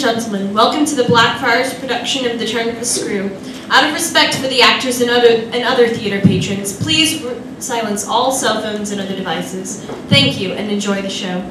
Gentlemen, welcome to the Blackfriars production of The Turn of the Screw. Out of respect for the actors and other, and other theater patrons, please silence all cell phones and other devices. Thank you and enjoy the show.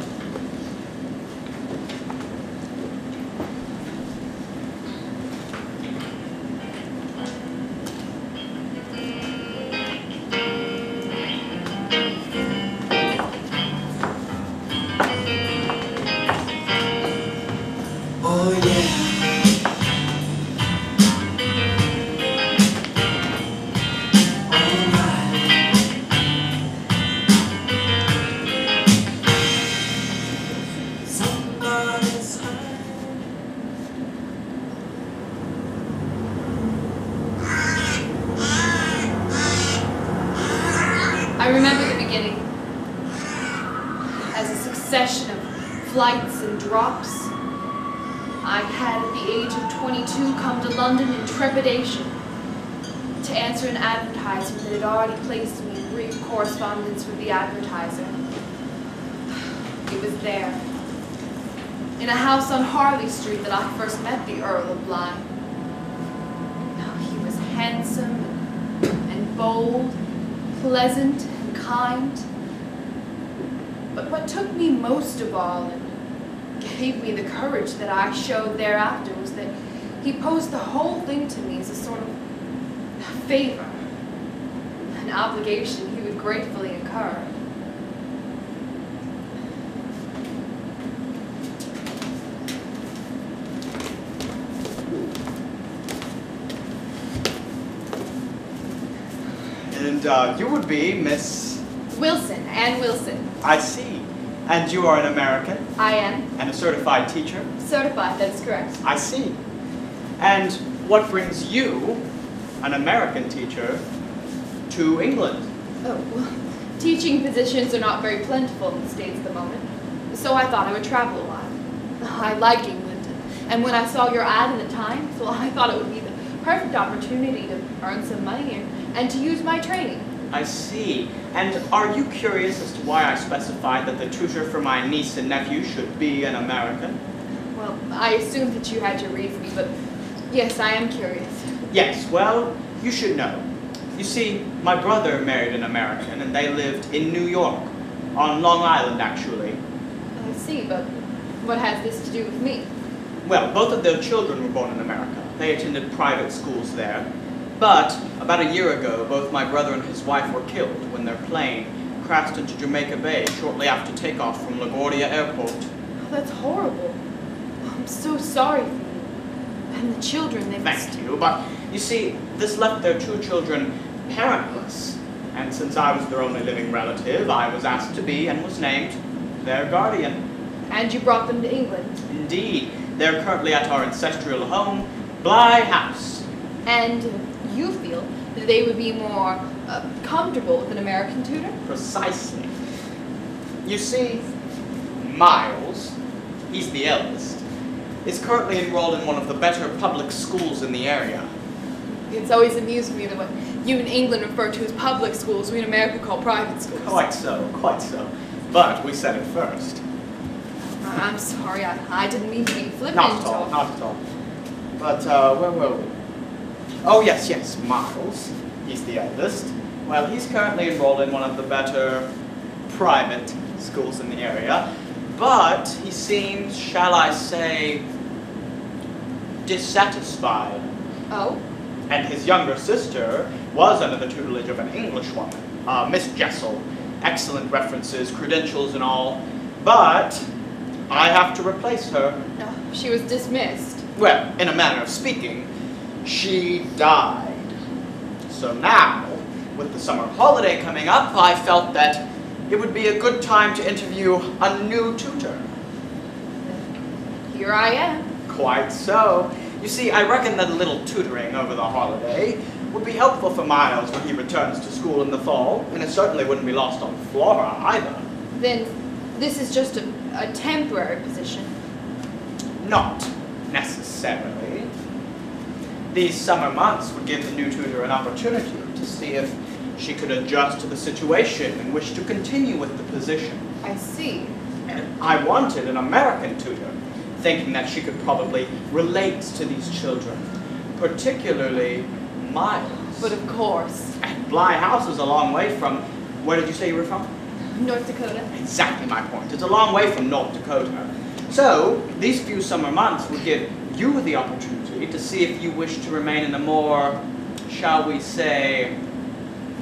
The whole thing to me is a sort of favor, an obligation he would gratefully incur. And uh, you would be Miss. Wilson, Ann Wilson. I see. And you are an American I am and a certified teacher. certified, that is correct. I see. And what brings you, an American teacher, to England? Oh, well, teaching positions are not very plentiful in the States at the moment, so I thought I would travel a lot. Oh, I like England, and when I saw your ad in the Times, well, I thought it would be the perfect opportunity to earn some money and, and to use my training. I see. And are you curious as to why I specified that the tutor for my niece and nephew should be an American? Well, I assumed that you had your reasons, but yes, I am curious. Yes, well, you should know. You see, my brother married an American and they lived in New York, on Long Island actually. I see, but what has this to do with me? Well, both of their children were born in America. They attended private schools there. But about a year ago, both my brother and his wife were killed when their plane crashed into Jamaica Bay shortly after takeoff from LaGuardia Airport. Oh, that's horrible. I'm so sorry. And the children, they must... Thank you, but you see, this left their two children parentless. And since I was their only living relative, I was asked to be and was named their guardian. And you brought them to England. Indeed, they're currently at our ancestral home, Bly House. And you feel that they would be more uh, comfortable with an American tutor? Precisely. You see, Miles, he's the eldest, is currently enrolled in one of the better public schools in the area. It's always amused me that what you in England refer to as public schools, we in America call private schools. Quite so, quite so. But we said it first. I- I'm sorry, I, I didn't mean to be flippant. Not at all, or- not at all. But, uh, where were we? Oh, yes, yes, Miles. He's the eldest. Well, he's currently enrolled in one of the better private schools in the area. But he seems, shall I say, dissatisfied. Oh? And his younger sister was under the tutelage of an English woman, uh, Miss Jessel. Excellent references, credentials and all. But I have to replace her. No, she was dismissed. Well, in a manner of speaking, she died. So now, with the summer holiday coming up, I felt that it would be a good time to interview a new tutor. Here I am. Quite so. You see, I reckon that a little tutoring over the holiday would be helpful for Miles when he returns to school in the fall, and it certainly wouldn't be lost on Flora either. Then this is just a, a temporary position. Not necessarily. These summer months would give the new tutor an opportunity to see if she could adjust to the situation and wish to continue with the position. I see. And I wanted an American tutor, thinking that she could probably relate to these children, particularly Miles. But of course, And Bly House is a long way from. Where did you say you were from? North Dakota. Exactly my point. It's a long way from North Dakota. So, these few summer months would give you the opportunity to see if you wish to remain in a more, shall we say,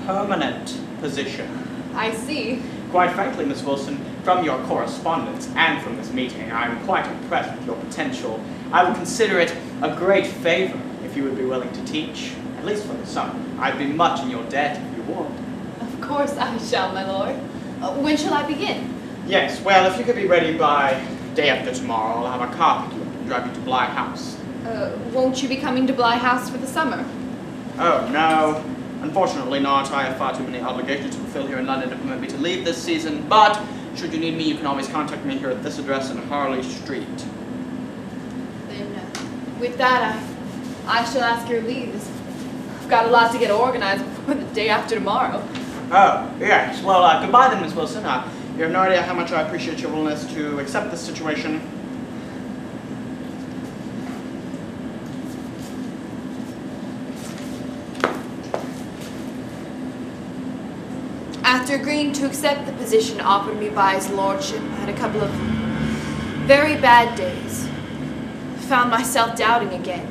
permanent position. I see. Quite frankly, Miss Wilson, from your correspondence and from this meeting, I'm quite impressed with your potential. I would consider it a great favor if you would be willing to teach, at least for the summer. I'd be much in your debt if you would. Of course I shall, my lord. Uh, when shall I begin? Yes, well, if you could be ready by day after tomorrow, I'll have a car pick you up and drive you to Bly House. Uh, won't you be coming to Bly House for the summer? Oh, no. Unfortunately not. I have far too many obligations to fulfill here in London to permit me to leave this season, but should you need me, you can always contact me here at this address in Harley Street. Then, uh, with that, I, I shall ask your leave. I've got a lot to get organized before the day after tomorrow. Oh, yes. Well, uh, goodbye then, Miss Wilson. Uh, you have no idea how much I appreciate your willingness to accept this situation. After agreeing to accept the position offered me by his lordship, I had a couple of very bad days. I found myself doubting again.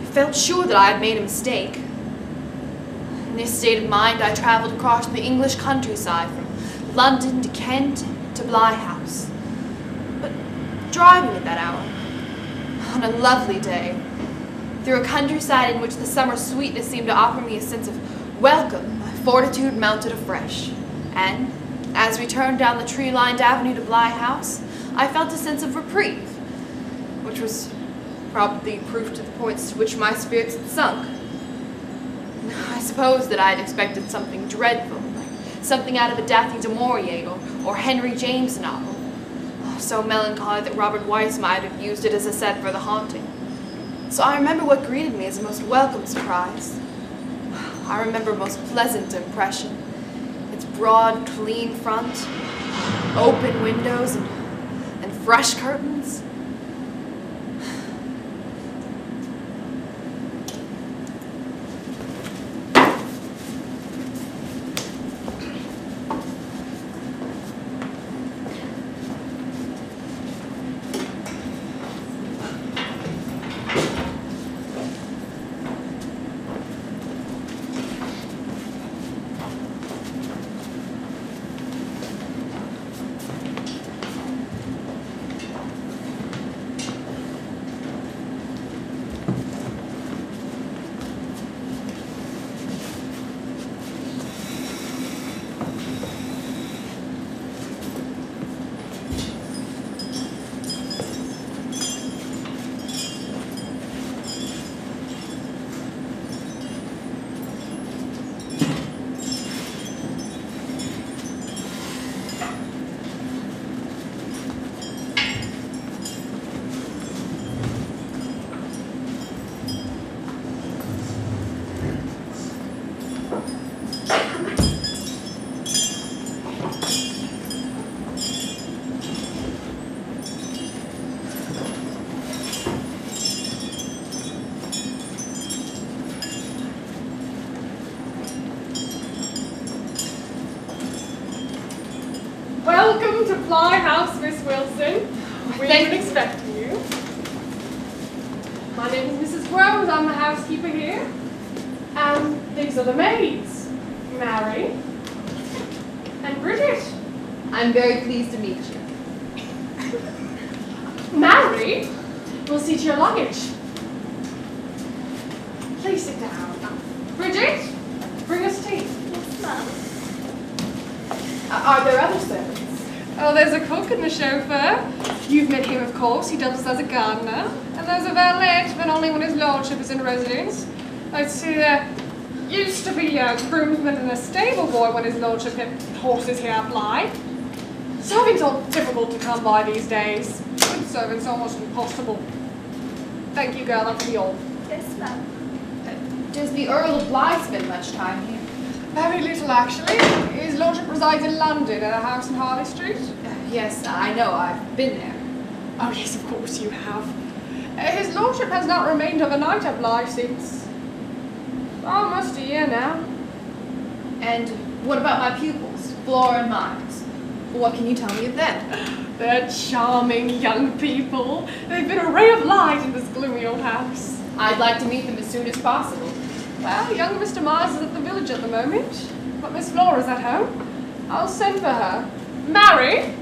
I felt sure that I had made a mistake. In this state of mind, I traveled across the English countryside from London to Kent to Bly House. But driving at that hour, on a lovely day, through a countryside in which the summer sweetness seemed to offer me a sense of welcome, fortitude mounted afresh. And, as we turned down the tree-lined avenue to Bly House, I felt a sense of reprieve, which was probably proof to the points to which my spirits had sunk. I suppose that I had expected something dreadful, like something out of a Daphne du Maurier or, or Henry James novel. Oh, so melancholy that Robert Wise might have used it as a set for the haunting. So I remember what greeted me as a most welcome surprise. I remember most pleasant impression. Its broad, clean front, open windows, and, and fresh curtains. Lordship horses here at Bly. Servants are difficult to come by these days. Good servants almost impossible. Thank you, girl. That'll be all. Yes, ma'am. Does the Earl of Bly spend much time here? Very little, actually. His lordship resides in London at a house in Harley Street. Uh, yes, I know. I've been there. Oh, yes, of course you have. Uh, his lordship has not remained overnight at Bly since almost a year now. And what about my pupils, Flora and Miles? What can you tell me of them? They're charming young people. They've been a ray of light in this gloomy old house. I'd like to meet them as soon as possible. Well, young Mr. Mars is at the village at the moment, but Miss Flora's at home. I'll send for her. Mary,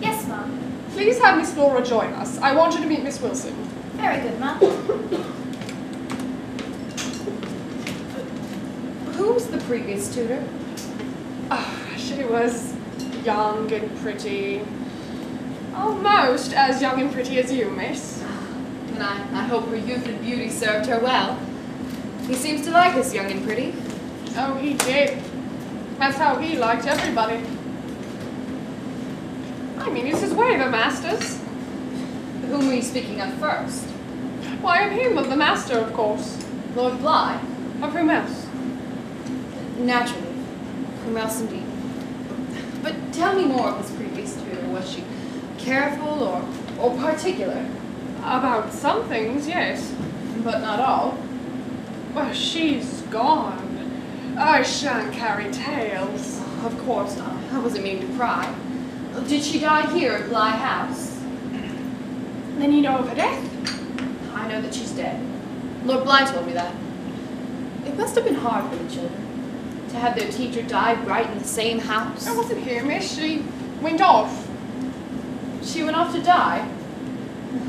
Yes, ma'am. please have Miss Flora join us. I want you to meet Miss Wilson. Very good, Mum. Who's the previous tutor? Ah, she was young and pretty. Almost as young and pretty as you, miss. And I, I hope her youth and beauty served her well. He seems to like us young and pretty. Oh, he did. That's how he liked everybody. I mean, it's his way, the master's. Whom were you speaking of first? Why, of him, of the master, of course. Lord Bly? Of whom else? Naturally. Else indeed? But tell me more of this previous tutor. Was she careful or, or particular? About some things, yes. But not all. Well, she's gone. I shan't carry tales. Of course not. I wasn't meaning to pry. Did she die here at Bly House? Then you know of her death? I know that she's dead. Lord Bly told me that. It must have been hard for the children to have their teacher die right in the same house. It wasn't here, miss. She went off. She went off to die.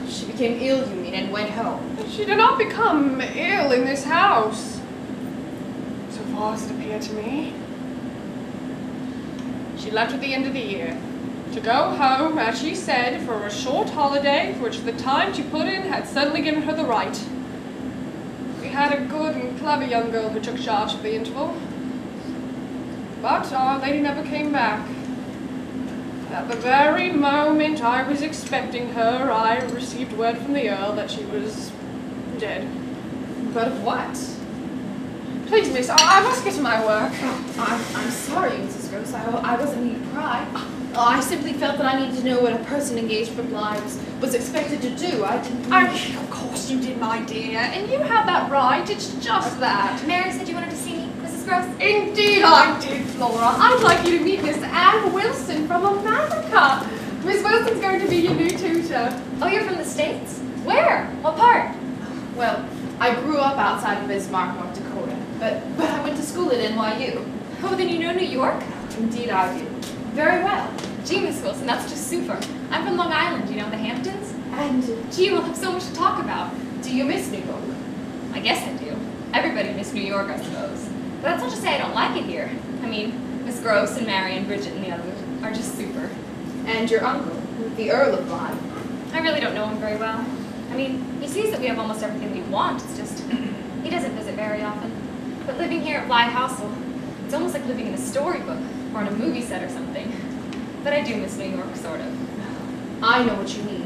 She became ill, you mean, and went home. She did not become ill in this house. So far as it appeared to me. She left at the end of the year. To go home, as she said, for a short holiday, for which the time she put in had suddenly given her the right. We had a good and clever young girl who took charge for the interval. But uh, Our Lady never came back. At the very moment I was expecting her, I received word from the Earl that she was dead. But of what? Please, miss, I, I must get to my work. Oh, I'm, I'm sorry, Mrs. Grose. I, I wasn't meaning to pry. I simply felt that I needed to know what a person engaged for Bly was, expected to do. I didn't. I, of course you did, my dear, and you have that right. It's just that. Mary said you wanted to see Indeed I did, Flora. I'd like you to meet Miss Ann Wilson from America. Miss Wilson's going to be your new tutor. Oh, you're from the States? Where? What part? Well, I grew up outside of Bismarck, North Dakota, but, but I went to school at NYU. Oh, then you know New York? Indeed, I do. Very well. Gee, Miss Wilson, that's just super. I'm from Long Island, you know, the Hamptons? And Gee, we'll have so much to talk about. do you miss New York? I guess I do. Everybody missed New York, I suppose. But that's not to say I don't like it here. I mean, Miss Grose and Mary and Bridget and the others are just super. And your uncle, the Earl of Bly. I really don't know him very well. I mean, he sees that we have almost everything we want. It's just he doesn't visit very often. But living here at Bly House, it's almost like living in a storybook or on a movie set or something. But I do miss New York, sort of. I know what you mean.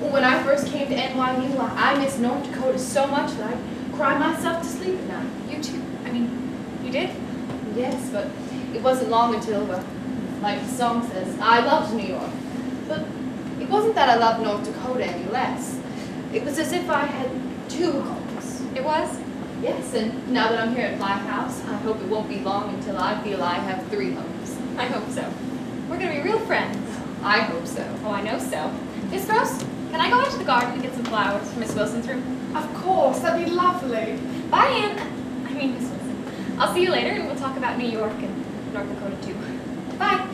When I first came to NYU, I, I missed North Dakota so much that I cried myself to sleep at night. You too. I mean, you did? Yes, but it wasn't long until, uh, like the song says, I loved New York. But it wasn't that I loved North Dakota any less. It was as if I had two homes. It was? Yes, and now that I'm here at Bly House, I hope it won't be long until I feel I have three homes. I hope so. We're gonna be real friends. I hope so. Oh, I know so. Miss Grose, can I go out to the garden and get some flowers for Miss Wilson's room? Of course, that'd be lovely. Bye, Ann. I mean, Miss Wilson. I'll see you later and we'll talk about New York and North Dakota too. Bye.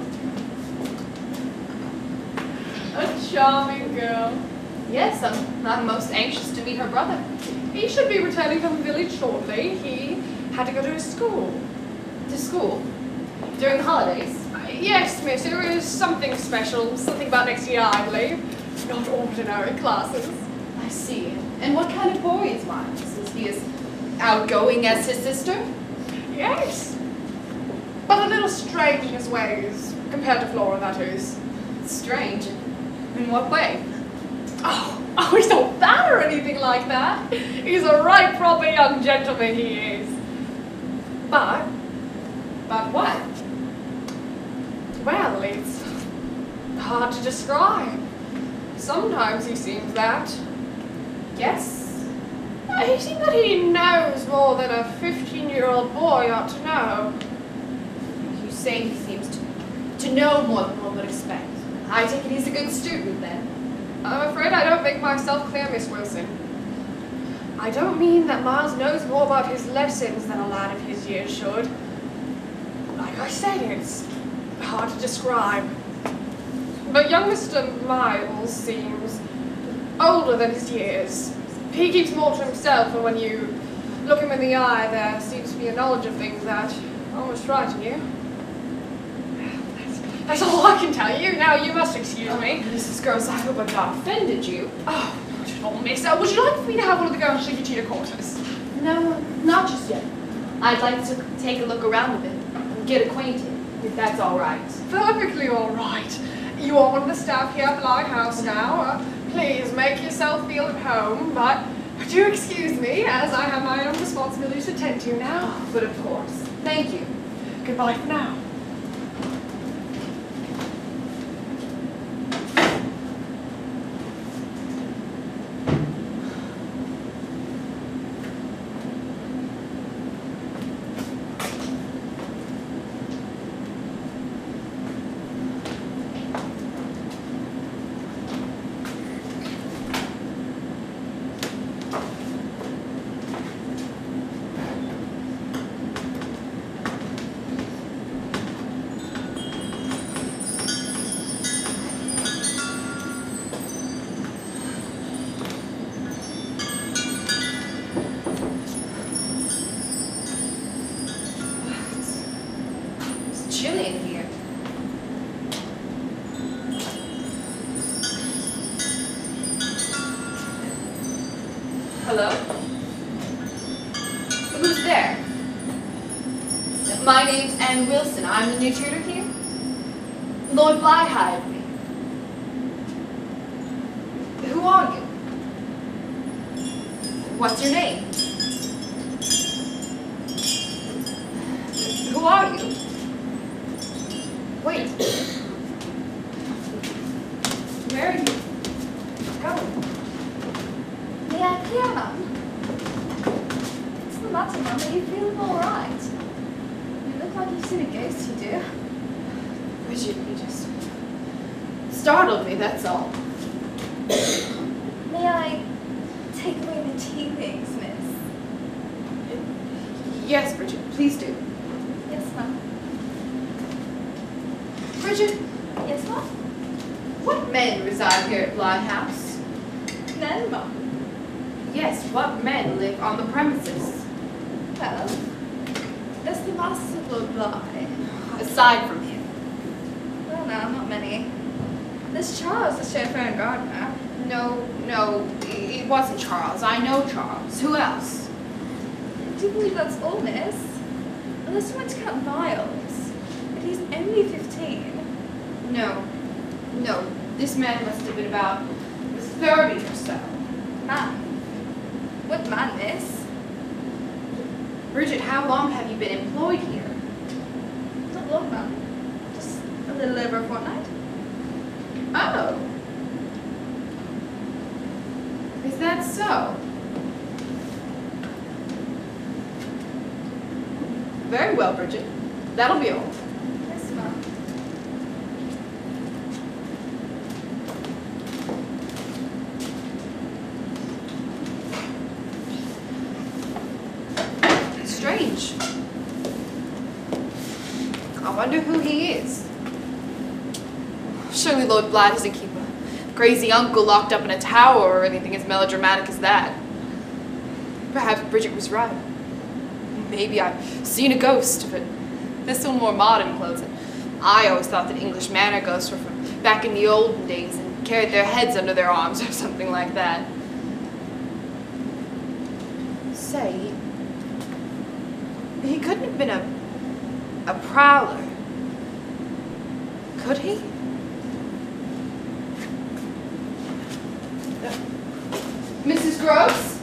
A charming girl. Yes, I'm, I'm most anxious to meet her brother. He should be returning from the village shortly. He had to go to his school. To school. During the holidays. Uh, Yes, miss, it was something special, something about next year, I believe. Not ordinary classes. I see. And what kind of boy is mine? Is he as outgoing as his sister? Yes. But a little strange in his ways, compared to Flora, that is. Strange. In what way? Oh, oh, he's not bad or anything like that. He's a right proper young gentleman, he is. But, But what? well, it's hard to describe. Sometimes he seems that. Yes? He seems that he knows more than a 15 year old boy ought to know. You say he seems to, to know more than one would expect. I take it he's a good student then. I'm afraid I don't make myself clear, Miss Wilson. I don't mean that Miles knows more about his lessons than a lad of his years should. Like I said, it's hard to describe. But young Mr. Miles seems older than his years. He keeps more to himself, and when you look him in the eye, there seems to be a knowledge of things that almost frighten you. That's, that's all I can tell you. Now you must excuse me. Mrs. Grose, I hope I've not offended you. Oh, not at all, miss. Uh, would you like for me to have one of the girls show you to your quarters? No, not just yet. I'd like to take a look around a bit and get acquainted, if that's all right. Perfectly all right. You are one of the staff here at Bly House now. Uh, please make yourself feel at home, but would you excuse me, as I have my own responsibilities to attend to now. But of course. Thank you. Goodbye for now. 30 or so. Man. What man, miss? Bridget, how long have you been employed here? Not long, man. Just a little over a fortnight. Oh. Is that so? Very well, Bridget. That'll be all. Yes, ma'am. Strange. I wonder who he is. Surely Lord Bly doesn't keep a crazy uncle locked up in a tower or anything as melodramatic as that. Perhaps Bridget was right. Maybe I've seen a ghost, but this one more modern clothes. And I always thought that English manor ghosts were from back in the olden days and carried their heads under their arms or something like that. Say, he couldn't have been a a prowler. Could he? Mrs. Grose?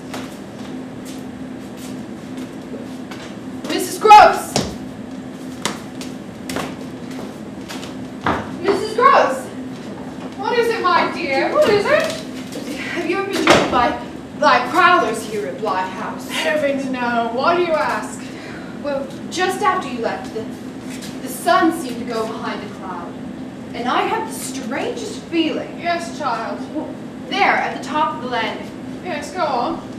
Mrs. Grose! Mrs. Grose! What is it? Have you ever been joined by thy prowlers here at Bly House? Heavens no. Why do you ask? Well, just after you left, the, the sun seemed to go behind a cloud. And I had the strangest feeling. Yes, child. There, at the top of the landing, Yes, go on.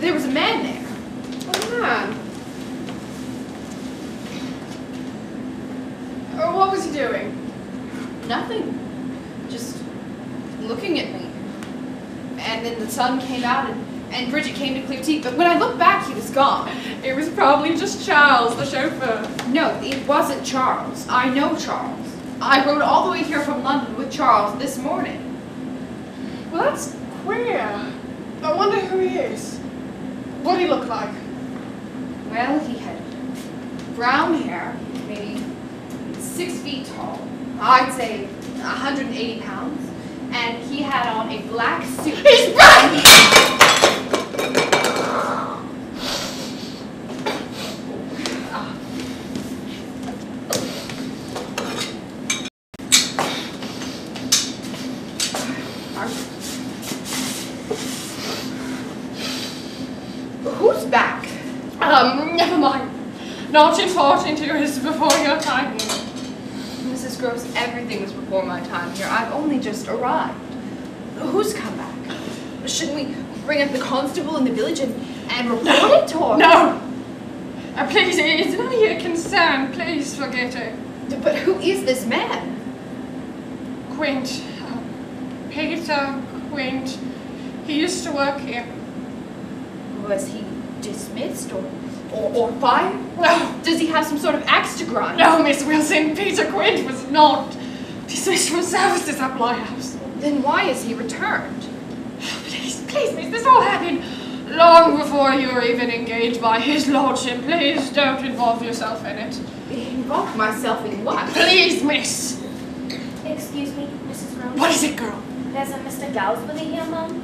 there was a man there. Oh, man. Oh, what was he doing? Nothing. Just looking at me. And then the sun came out and, and Bridget came to clear teeth. But when I looked back, he was gone. It was probably just Charles, the chauffeur. No, it wasn't Charles. I know Charles. I rode all the way here from London with Charles this morning. Well, that's queer. I wonder who he is. What did he look like? Well, he had brown hair, maybe six feet tall. I'd say 180 pounds. And he had on a black suit. He's back! Who's back? Um, never mind. Not important to is before your time here. Mrs. Gross, everything was before my time here. I've only just arrived. Who's come back? Shouldn't we bring up the constable in the village and, and report it or? No! Uh, please, it's none of your concern. Please forget it. But who is this man? Quint. Peter Quint. He used to work here. Was he dismissed or, or, or fired? No, Does he have some sort of axe to grind? no, Miss Wilson. Peter Quint was not dismissed from services at my house. Then why is he returned? Please, please, Miss, this all happened long before you were even engaged by his lordship. Please don't involve yourself in it. Involve myself in what? Please, Miss. Excuse me, Mrs. Grose. What is it, girl? A Mr. Galsworthy here, Mum.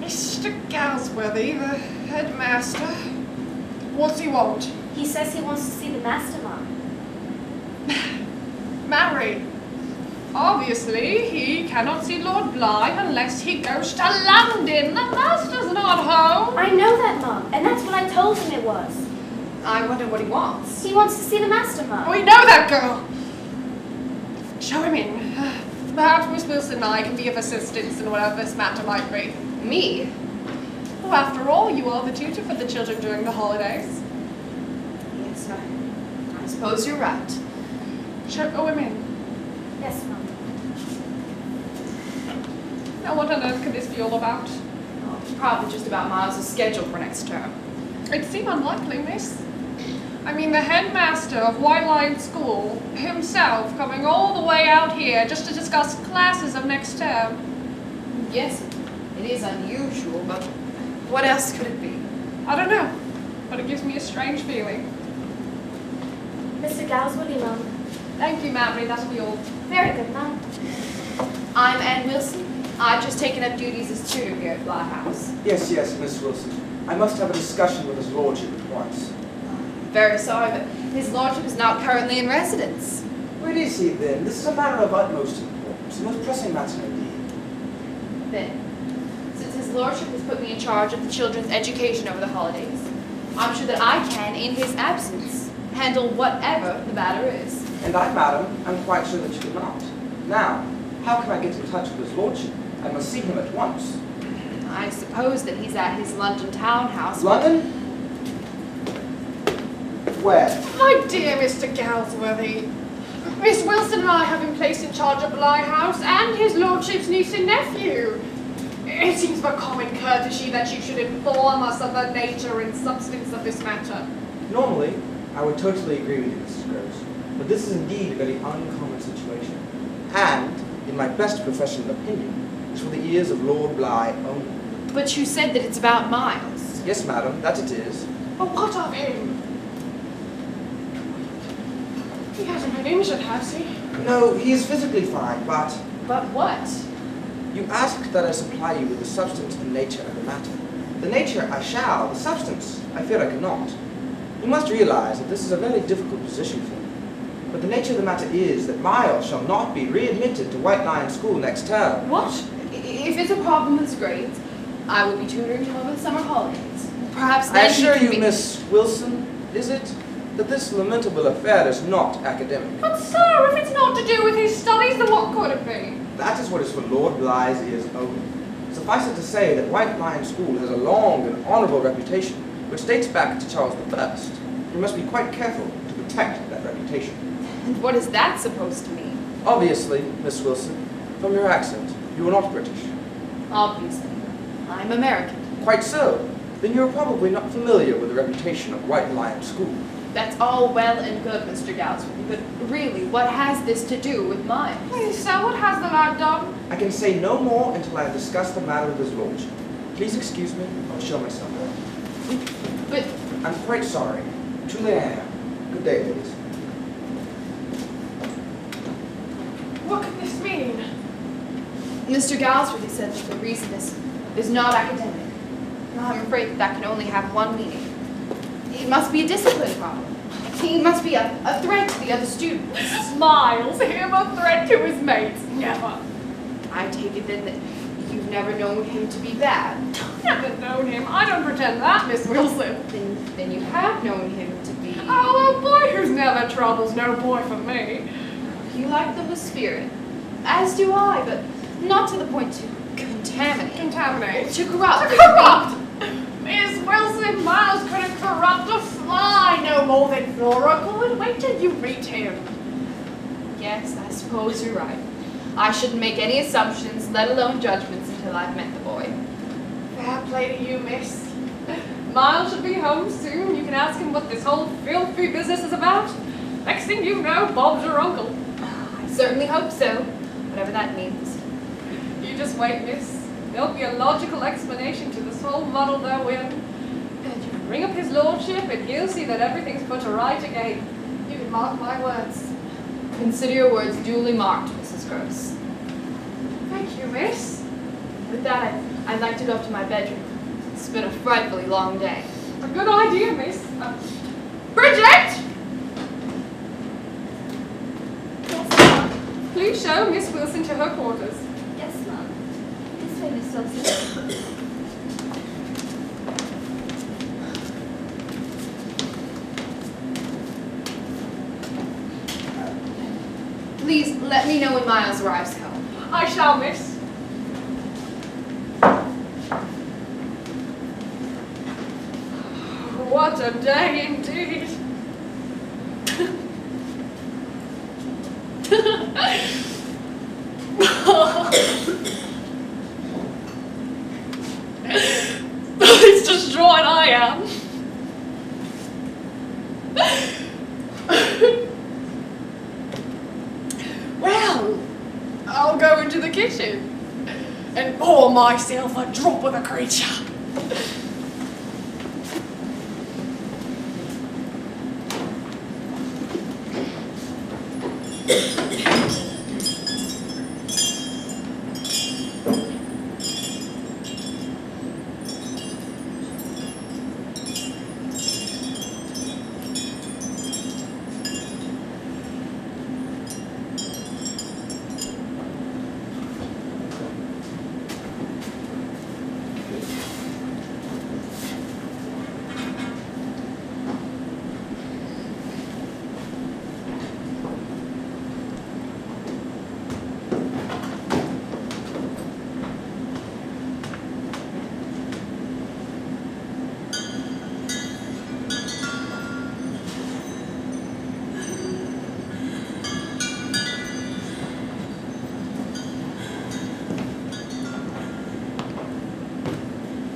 Mr. Galsworthy, the headmaster. What's he want? He says he wants to see the master, Mum. Married. Obviously, he cannot see Lord Bly unless he goes to London. The master's not home. I know that, Mum, and that's what I told him it was. I wonder what he wants. He wants to see the master, Mum. We know that girl. Show him in. Perhaps Miss Wilson and I can be of assistance in whatever this matter might be. Me? Well, after all, you are the tutor for the children during the holidays. Yes, I, I suppose you're right. Show him in. Yes, ma'am. Now, what on earth could this be all about? It's probably just about Miles' schedule for next term. It seemed unlikely, miss. I mean, the headmaster of White Lion School himself coming all the way out here just to discuss classes of next term. Yes, it is unusual, but what else could it be? I don't know, but it gives me a strange feeling. Mr. Galsworthy, Mum. Thank you, Mary, that'll be all. Very good, Mum. I'm Ann Wilson. I've just taken up duties as tutor here at Bly House. Yes, yes, Miss Wilson. I must have a discussion with his lordship at once. Very sorry, but his lordship is not currently in residence. Where is he then? This is a matter of utmost importance, a most pressing matter indeed. Then, since his lordship has put me in charge of the children's education over the holidays, I'm sure that I can, in his absence, handle whatever the matter is. And I, madam, am quite sure that you cannot. Now, how can I get in touch with his lordship? I must see him at once. I suppose that he's at his London townhouse. London? Where? My dear Mr. Galsworthy, Miss Wilson and I have him placed in charge of Bly House and his lordship's niece and nephew. It seems but common courtesy that you should inform us of the nature and substance of this matter. Normally, I would totally agree with you, Mrs. Grose. But this is indeed a very uncommon situation. And, in my best professional opinion, is for the ears of Lord Bly only. But you said that it's about Miles. Yes, madam, that it is. But what of him? He hasn't been injured, has he? No, he is physically fine, but But what? you asked that I supply you with the substance and nature of the matter. The nature I shall, the substance I fear I cannot. You must realize that this is a very difficult position for me. But the nature of the matter is that Miles shall not be readmitted to White Lion School next term. What? If it's a problem with his grades, I will be tutoring him over the summer holidays. Perhaps I then he assure you, be- Miss Wilson, is it, that this lamentable affair is not academic. But sir, if it's not to do with his studies, then what could it be? That is what is for Lord Bly's ears only. Suffice it to say that White Lion School has a long and honourable reputation, which dates back to Charles I. We must be quite careful to protect that reputation. And what is that supposed to mean? Obviously, Miss Wilson, from your accent, you are not British. Obviously. I'm American. Quite so. Then you are probably not familiar with the reputation of White Lion School. That's all well and good, Mr. Galsworthy, but really, what has this to do with mine? Please, sir, what has the lad done? I can say no more until I have discussed the matter with his lordship. Please excuse me, I'll show myself. out. But I'm quite sorry. Too late I am. Good day, ladies. What could this mean? Mr. Galsworthy said that the reason is, is not academic. I'm afraid that that can only have one meaning. It must be a discipline problem. He must be a, a threat to the other students. Miles, him a threat to his mates. Never. I take it then that you've never known him to be bad. Never known him. I don't pretend that, Miss Wilson. Then, then you have known him to be... Oh, a boy who's never troubles no boy for me. You like them with spirit. As do I, but not to the point to contaminate. Contaminate. To corrupt. To corrupt! Miss Wilson, Miles couldn't corrupt a fly no more than Flora could. Wait till you meet him. Yes, I suppose you're right. I shouldn't make any assumptions, let alone judgments, until I've met the boy. Fair play to you, miss. Miles should be home soon. You can ask him what this whole filthy business is about. Next thing you know, Bob's your uncle. I certainly hope so, whatever that means. You just wait, miss. There'll be a logical explanation to this whole muddle they're in. And you can ring up his lordship and he'll see that everything's put to right again. You can mark my words. Consider your words duly marked, Mrs. Grose. Thank you, miss. With that, I'd, I'd like to go up to my bedroom. It's been a frightfully long day. A good idea, miss. Uh, Bridget! Please show Miss Wilson to her quarters. Way, Please let me know when Miles arrives home. I shall, miss. What a day indeed. it's distraught I am. Well, I'll go into the kitchen and pour myself a drop of the creature.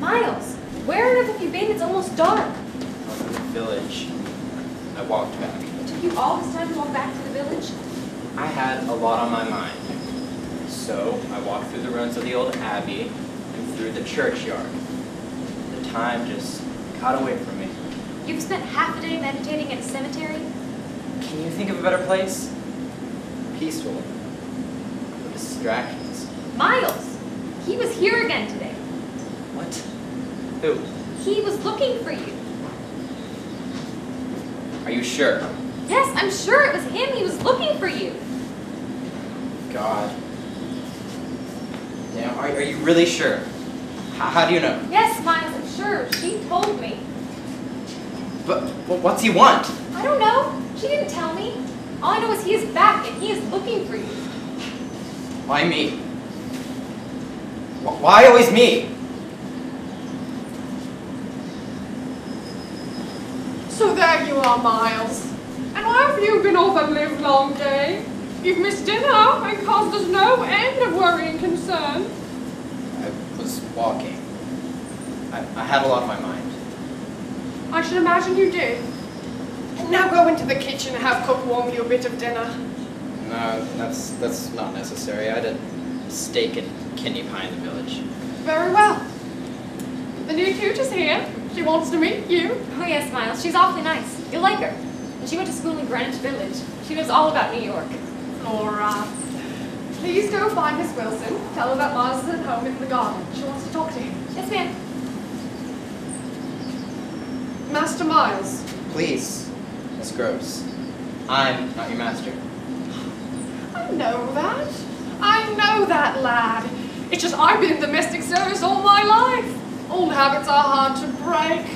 Miles, where on earth have you been? It's almost dark. I was in the village. I walked back. It took you all this time to walk back to the village? I had a lot on my mind. So I walked through the ruins of the old abbey and through the churchyard. The time just got away from me. You've spent half a day meditating in a cemetery? Can you think of a better place? Peaceful. No distractions. Miles, he was here again today. What? Who? He was looking for you. Are you sure? Yes, I'm sure it was him. He was looking for you. God. Damn Now, Are, are you really sure? How, how do you know? Yes, Miles, I'm sure. She told me. But, but what's he want? I don't know. She didn't tell me. All I know is he is back and he is looking for you. Why me? Why always me? So there you are, Miles. And why have you been off a livelong day? You've missed dinner and caused us no end of worry and concern. I was walking. I, I had a lot on my mind. I should imagine you did. Now go into the kitchen and have cook warm you a bit of dinner. No, that's that's not necessary. I had a steak and kidney pie in the village. Very well. The new tutor's here. She wants to meet you. Oh yes, Miles. She's awfully nice. You'll like her. And she went to school in Greenwich Village. She knows all about New York. Flora. Please go find Miss Wilson. Tell her that Miles is at home in the garden. She wants to talk to him. Yes, ma'am. Master Miles. Please, Miss Grose. I'm not your master. I know that. I know that, lad. It's just I've been in domestic service all my life. Old habits are hard to break.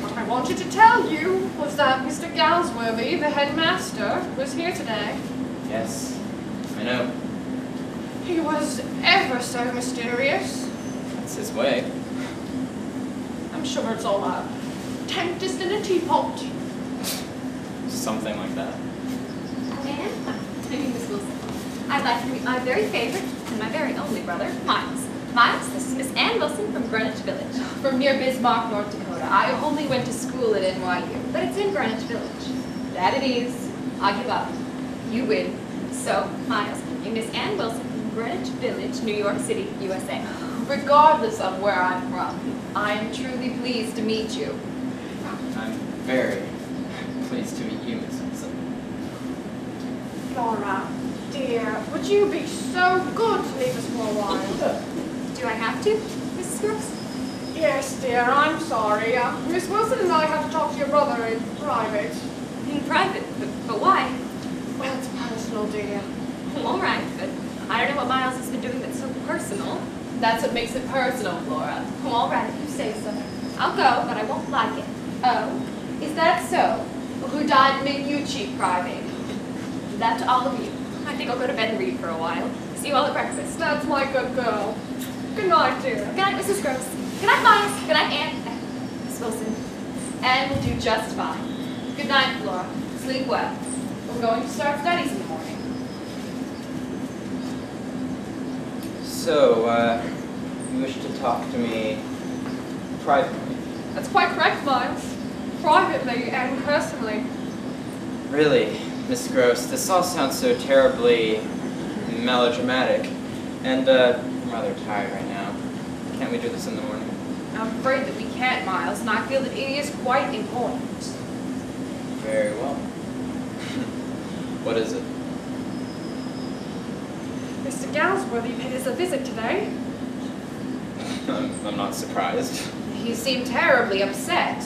What I wanted to tell you was that Mr. Galsworthy, the headmaster, was here today. Yes, I know. He was ever so mysterious. That's his way. I'm sure it's all a tempest in a teapot. Something like that. And maybe Miss Wilson. I'd like to meet my very favorite and my very only brother, Miles. Miles, this is Miss Ann Wilson from Greenwich Village. From near Bismarck, North Dakota. I only went to school at NYU. But it's in Greenwich Village. That it is. I give up. You win. So, Miles, you Miss Ann Wilson from Greenwich Village, New York City, USA. Regardless of where I'm from, I am truly pleased to meet you. I'm very pleased to meet you, Miss Wilson. Flora, dear, would you be so good to leave us for a while? Do I have to, Mrs. Brooks? Yes, dear, I'm sorry. Uh, Miss Wilson and I have to talk to your brother in private. In private, but, but why? Well, it's personal, dear. Well, all right, but I don't know what Miles has been doing that's so personal. That's what makes it personal, Flora. Well, all right, if you say so. I'll go, but I won't like it. Oh, is that so? Well, who died made you chief private? That to all of you. I think I'll go to bed and read for a while. See you all at breakfast. That's my good girl. Good night, dear. Good night, Mrs. Grose. Good night, Miles. Good night, Anne. Miss Wilson. And will do just fine. Good night, Flora. Sleep well. We're going to start studies in the morning. So, uh, you wish to talk to me privately? That's quite correct, Miles. Privately and personally. Really, Miss Grose, this all sounds so terribly melodramatic, and uh, I'm rather tired right now. Can't we do this in the morning? I'm afraid that we can't, Miles, and I feel that it is quite important. Very well. what is it? Mr. Galsworthy paid us a visit today. I'm, I'm not surprised. He seemed terribly upset.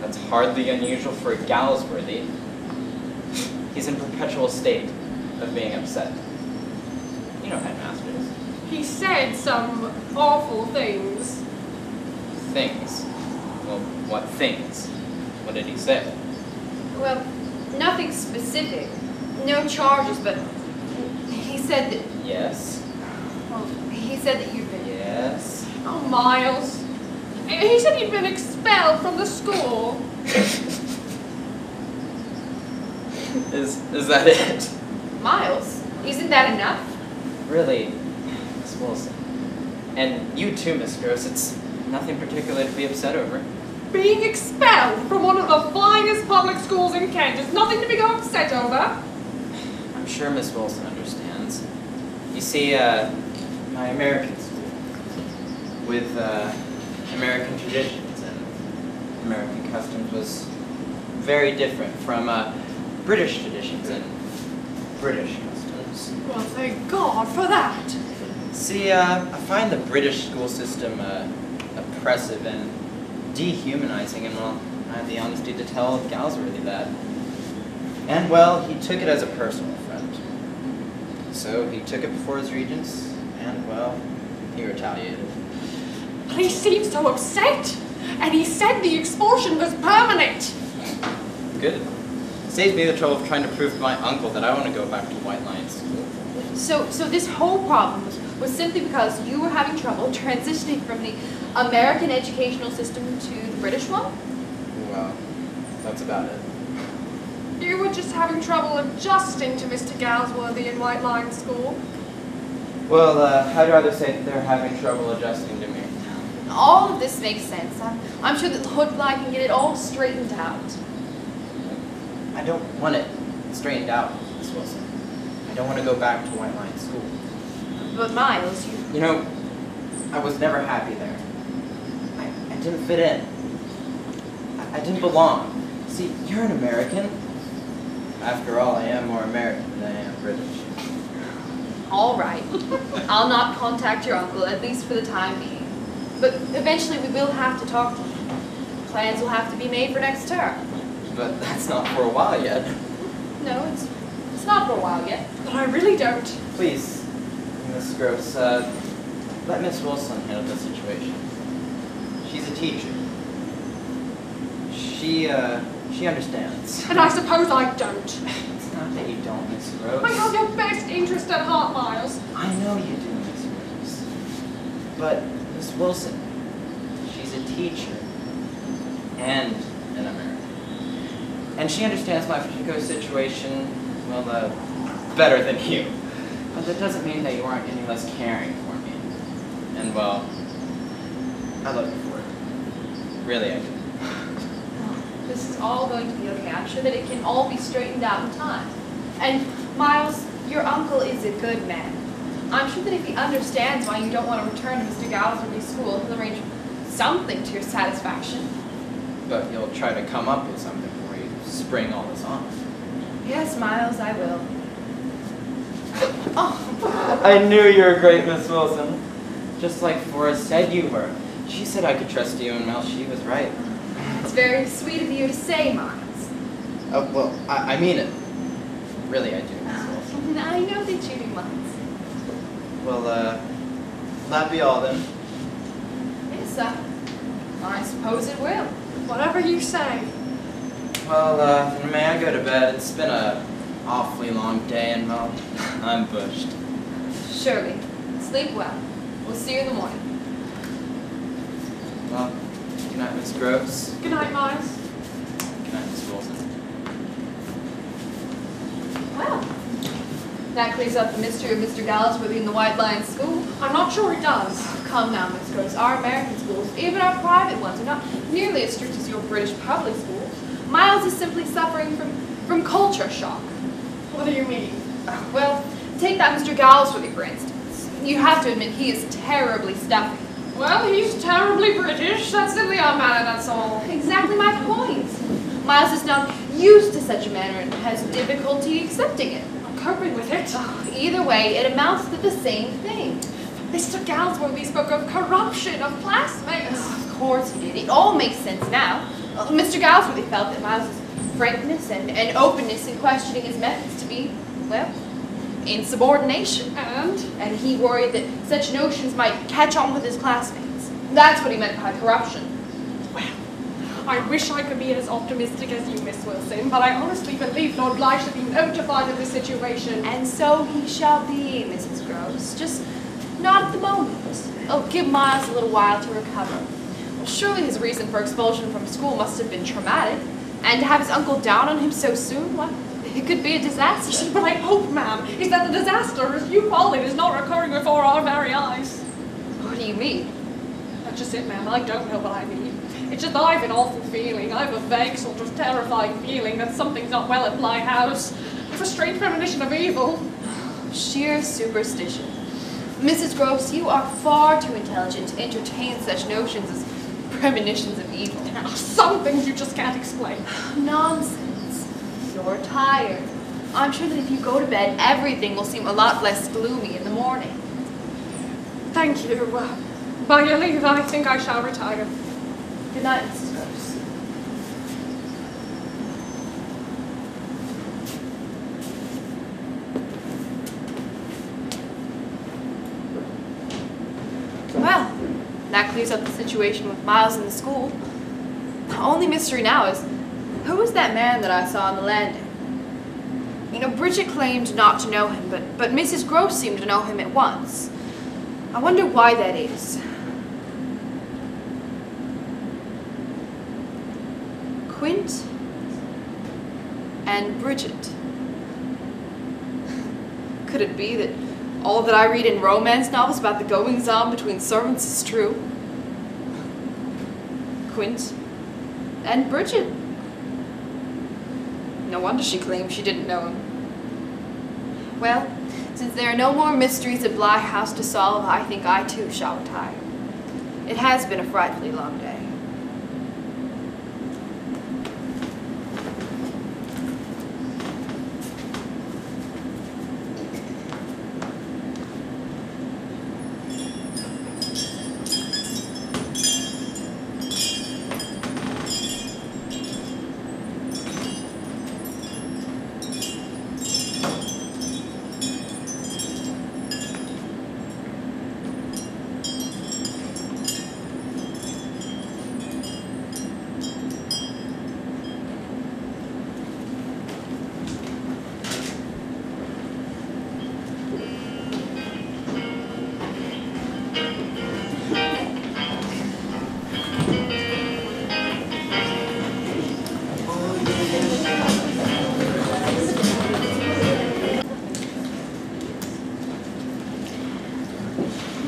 That's hardly unusual for a Galsworthy. He's in perpetual state of being upset. You know headmasters. He said some awful things. Things. Well, what things? What did he say? Well, nothing specific. No charges, but he said that, Yes. well, he said that you've been Yes. Oh, Miles. He said he'd been expelled from the school. Is is that it? Miles. Isn't that enough? Really, Miss Wilson. And you too, Miss Grose. It's nothing particular to be upset over. Being expelled from one of the finest public schools in Kent is nothing to be upset over. I'm sure Miss Wilson understands. See, uh, my American school, with uh, American traditions and American customs, was very different from uh, British traditions and British customs. Well, thank God for that. See, uh, I find the British school system uh, oppressive and dehumanizing, and well, I have the honesty to tell Galsworthy that. And well, he took it as a personal affront. So he took it before his regents, and well, he retaliated. But he seemed so upset. And he said the expulsion was permanent. Good. Saves me the trouble of trying to prove to my uncle that I want to go back to White Lion School. So, so this whole problem was, was simply because you were having trouble transitioning from the American educational system to the British one? Well, that's about it. You were just having trouble adjusting to Mr. Galsworthy in White Lion School. Well, uh, I'd rather say that they're having trouble adjusting to me. All of this makes sense. I'm, I'm sure that Lord Bly can get it all straightened out. I don't want it straightened out, Miss Wilson. I don't want to go back to White Lion School. But Miles, you, You know, I was never happy there. I, I didn't fit in. I, I didn't belong. See, you're an American. After all, I am more American than I am British. all right. I'll not contact your uncle, at least for the time being. But eventually we will have to talk to him. Plans will have to be made for next term. But that's not for a while yet. No, it's, it's not for a while yet. But I really don't. Please, Miss Grose, uh, let Miss Wilson handle the situation. She's a teacher. She, uh, she understands. And I suppose I don't. It's not that you don't, Miss Grose. I have your best interest at heart, Miles. I know you do, Miss Grose. But, Miss Wilson, she's a teacher and an American. And she understands my particular situation, well, uh, better than you. But that doesn't mean that you aren't any less caring for me. And, well, I love you for it. Really, I do. This is all going to be okay. I'm sure that it can all be straightened out in time. And Miles, your uncle is a good man. I'm sure that if he understands why you don't want to return to Mr. Galsworthy's school, he'll arrange something to your satisfaction. But you'll try to come up with something before you spring all this on. Yes, Miles, I will. Oh, I knew you were great, Miss Wilson. Just like Forrest said you were. She said I could trust you, and well, she was right. Very sweet of you to say, Miles. Oh, well, I, I mean it. Really, I do, Wilson. I know that you do, Miles. Well, uh, that be all then. Yes, uh, I suppose it will. Whatever you say. Well, uh, may I go to bed? It's been a awfully long day, and well, I'm bushed. Surely. Sleep well. We'll see you in the morning. Well, good night, Miss Grose. Good night, Miles. Good night, Miss Wilson. Well, that clears up the mystery of Mr. Galsworthy in the White Lion School. I'm not sure it does. Come now, Miss Grose. Our American schools, even our private ones, are not nearly as strict as your British public schools. Miles is simply suffering from, from culture shock. What do you mean? Well, take that Mr. Galsworthy, for instance. You have to admit he is terribly stuffy. Well, he's terribly British. That's simply our manner, that's all. Exactly my point. Miles is not used to such a manner and has difficulty accepting it. I'm coping with it. Oh, either way, it amounts to the same thing. Mr. Galsworthy spoke of corruption of classmates. Of course he did. It all makes sense now. Uh, Mr. Galsworthy felt that Miles's frankness and, and openness in questioning his methods to be, well, insubordination. And And he worried that such notions might catch on with his classmates. That's what he meant by corruption. Well, I wish I could be as optimistic as you, Miss Wilson, but I honestly believe Lord Bly should be notified of the situation. And so he shall be, Mrs. Grose. Just not at the moment. Oh, give Miles a little while to recover. Well, surely his reason for expulsion from school must have been traumatic. And to have his uncle down on him so soon, what? It could be a disaster. But I hope, ma'am, is that the disaster, as you call it, is not recurring before our very eyes. What do you mean? That's just it, ma'am. I don't know what I mean. It's just that I have an awful feeling. I have a vague, sort of terrifying feeling that something's not well at my House. I have a strange premonition of evil. Sheer superstition. Mrs. Grose, you are far too intelligent to entertain such notions as premonitions of evil. Some things you just can't explain. Nonsense you're tired. I'm sure that if you go to bed, everything will seem a lot less gloomy in the morning. Thank you. By your leave, I think I shall retire. Good night, Mrs. Grose. Well, that clears up the situation with Miles in the school. The only mystery now is who was that man that I saw on the landing? You know, Bridget claimed not to know him, but, but Mrs. Grose seemed to know him at once. I wonder why that is. Quint and Bridget. Could it be that all that I read in romance novels about the goings on between servants is true? Quint and Bridget. No wonder she claimed she didn't know him. Well, since there are no more mysteries at Bly House to solve, I think I too shall retire. It has been a frightfully long day.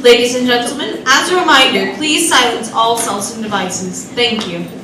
Ladies and gentlemen, as a reminder, please silence all cell phone devices. Thank you.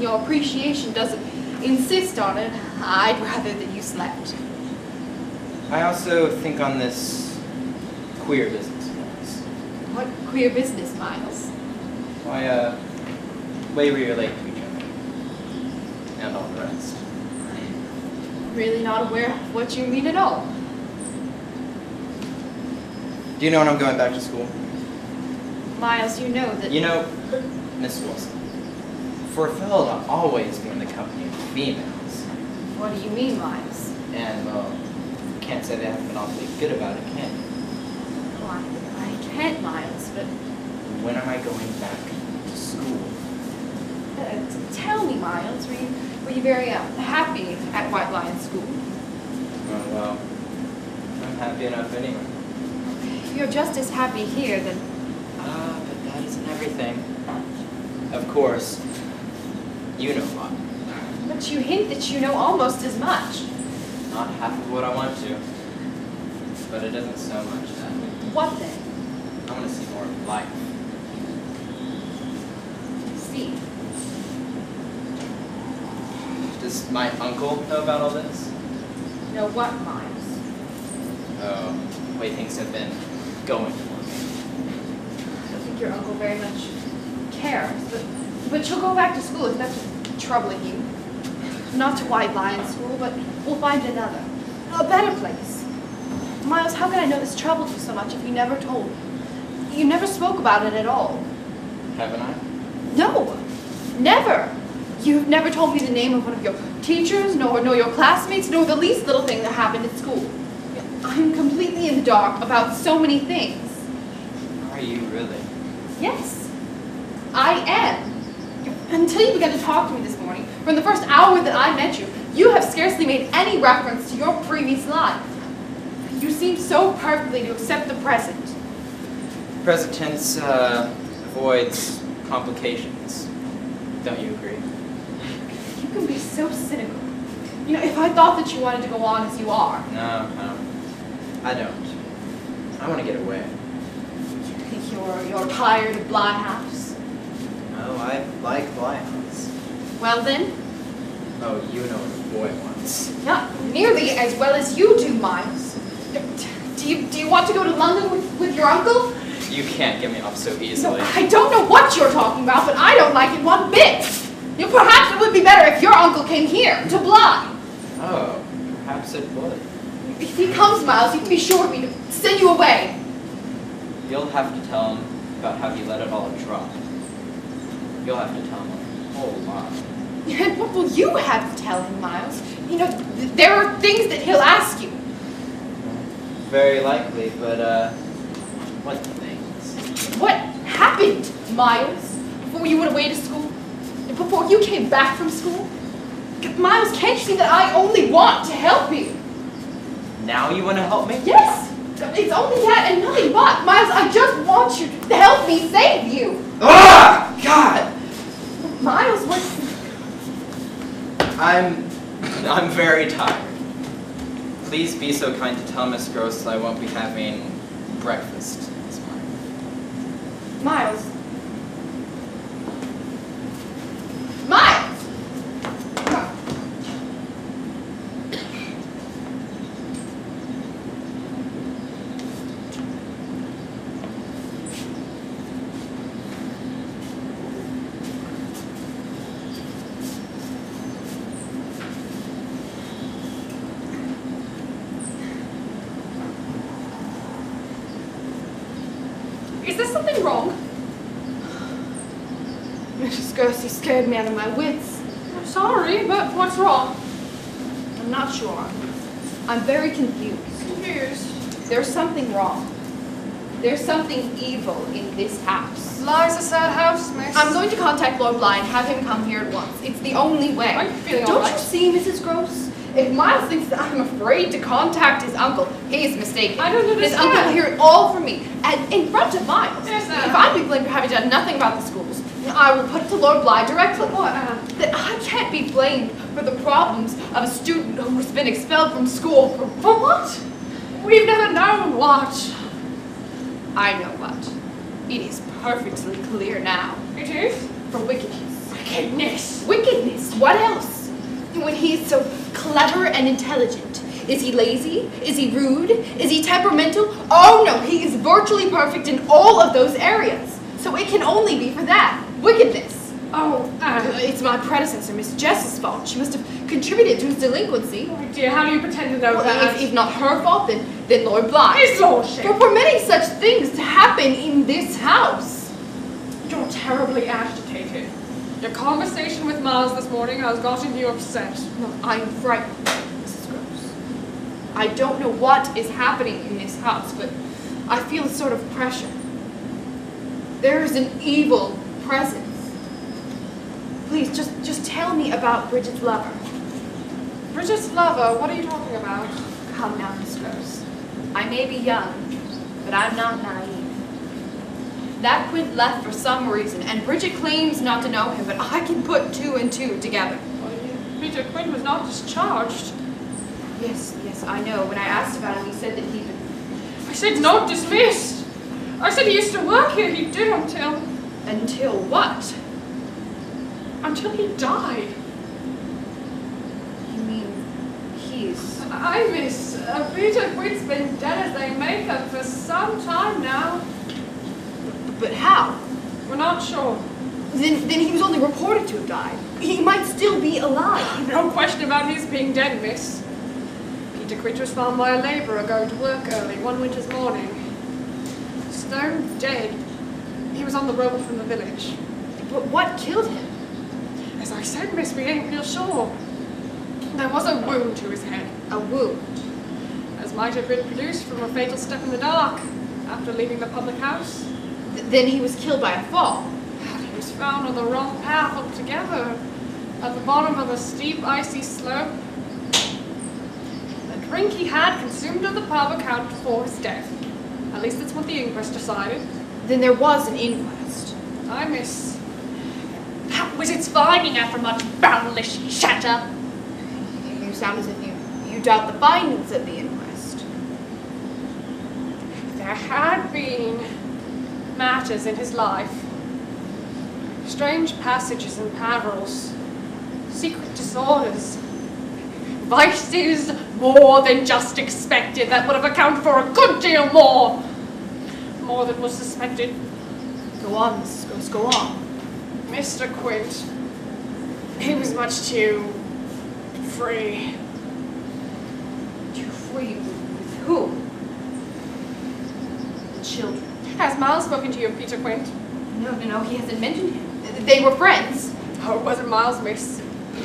Take in, in your appreciation doesn't insist on it. I'd rather that you slept. I also think on this queer business yours. What queer business, Miles? Why, uh, way we relate to each other. And all the rest. Really not aware of what you mean at all. Do you know when I'm going back to school? Miles, you know that. You know, Miss Wilson, for a fellow to always be in the company of females, What do you mean, Miles? and, well, can't say they haven't been awfully good about it, can you? Well, I, I can't, Miles, but When am I going back to school? uh, tell me, Miles, were you, were you very uh, happy at White Lion School? Oh, well, I'm happy enough anyway. You're just as happy here, then Ah, but that isn't everything. Of course, you know a lot. but you hint that you know almost as much. Not half of what I want to. But it isn't so much that. What then? I want to see more of life. See. Does my uncle know about all this? Know what, Miles? Oh, the way things have been going for me. I don't think your uncle very much cares, but but you'll go back to school if that's troubling you. Not to White Lion School, but we'll find another, a better place. Miles, how can I know this troubled you so much if you never told me? You never spoke about it at all. Haven't I? No, never. You've never told me the name of one of your teachers, nor nor your classmates, nor the least little thing that happened at school. I'm completely in the dark about so many things. Are you really? Yes, I am. Until you began to talk to me this from the first hour that I met you, you have scarcely made any reference to your previous life. You seem so perfectly to accept the present. Present tense uh, avoids complications. Don't you agree? You can be so cynical. You know, if I thought that you wanted to go on as you are, No, no. I don't. I want to get away. you're, you're tired of Bly House. No, I like Blyhouse. Well then, Oh, you know what the boy wants. not nearly as well as you do, Miles. Do you, do you want to go to London with, with your uncle? You can't get me off so No, easily. I don't know what you're talking about, but I don't like it one bit. You know, perhaps it would be better if your uncle came here, to Bly. Oh, perhaps it would. If he comes, Miles, you can be sure of me to send you away. You'll have to tell him about how he let it all drop. You'll have to tell him a whole lot. And what will you have to tell him, Miles? You know, th- there are things that he'll ask you. Very likely, but uh, what things? What happened, Miles, before you went away to school? And Before you came back from school? Miles, can't you see that I only want to help you? Now you want to help me? Yes! It's only that and nothing but. Miles, I just want you to help me save you. Ah! God! Miles, what? I'm, I'm very tired. Please be so kind to tell Miss Grose I won't be having breakfast this morning. Miles! Is there something wrong? Mrs. Grose, you scared me out of my wits. I'm sorry, but what's wrong? I'm not sure. I'm very confused. Confused. There's something wrong. There's something evil in this house. Lies a sad house, miss. I'm going to contact Lord Bly and have him come here at once. It's the only way. Are you feeling Don't alright? you see, Mrs. Grose? If Miles thinks that I'm afraid to contact his uncle, he's mistaken. I don't His understand. uncle will hear it all from me, and in front of Miles. Yes, if I'm to be blamed for having done nothing about the schools, I will put it to Lord Bly directly. Anne? Uh, that I can't be blamed for the problems of a student who's been expelled from school for, For what? We've never known what. I know what. It is perfectly clear now. It is? For wickedness. Wickedness. Wickedness. What else? When he's so clever and intelligent. Is he lazy? Is he rude? Is he temperamental? Oh no, he is virtually perfect in all of those areas. So it can only be for that. Wickedness. Oh, Uh, It's my predecessor, Miss Jessel's fault. She must have contributed to his delinquency. Oh dear, how do you pretend to know Well, that? if, if not her fault, then, then Lord Bly's. His lordship. For, many such things to happen in this house. You're terribly agitated. Your conversation with Miles this morning has gotten you upset. No, I'm frightened, Mrs. Grose. I don't know what is happening in this house, but I feel a sort of pressure. There is an evil presence. Please, just, just tell me about Bridget's lover. Bridget's lover, what are you talking about? Come now, Miss Grose. I may be young, but I'm not naive. That Quint left for some reason, and Bridget claims not to know him, but I can put two and two together. Peter Quint was not discharged. Yes, yes, I know. When I asked about him, he said that he'd been I said not dismissed. I said he used to work here. He did until until what? until he died. You mean he's I miss uh, Peter Quint's been dead as they make her for some time now. but how? We're not sure. Then then he was only reported to have died. He might still be alive. No question about his being dead, miss. Peter Quint was found by a labourer going to work early one winter's morning. Stone dead. He was on the road from the village. But what killed him? As I said, miss, we ain't real sure. There was a wound to his head. A wound. As might have been produced from a fatal step in the dark after leaving the public house. Th- then he was killed by a fall. He was found on the wrong path altogether, at the bottom of a steep, icy slope. The drink he had consumed at the pub accounted for his death. At least that's what the inquest decided. Then there was an inquest. I miss. That was its finding after much boundless chatter. You sound as if you, you doubt the findings of the inquest. There had been matters in his life. Strange passages and perils, secret disorders, vices more than just expected that would have accounted for a good deal more. More than was suspected. Go on, Mrs. Grose, go on. Mr. Quint, he was much too free. Too free with who? The children. Has Miles spoken to you of Peter Quint? No, no, no, he hasn't mentioned him. They were friends. Oh, it wasn't Miles, miss.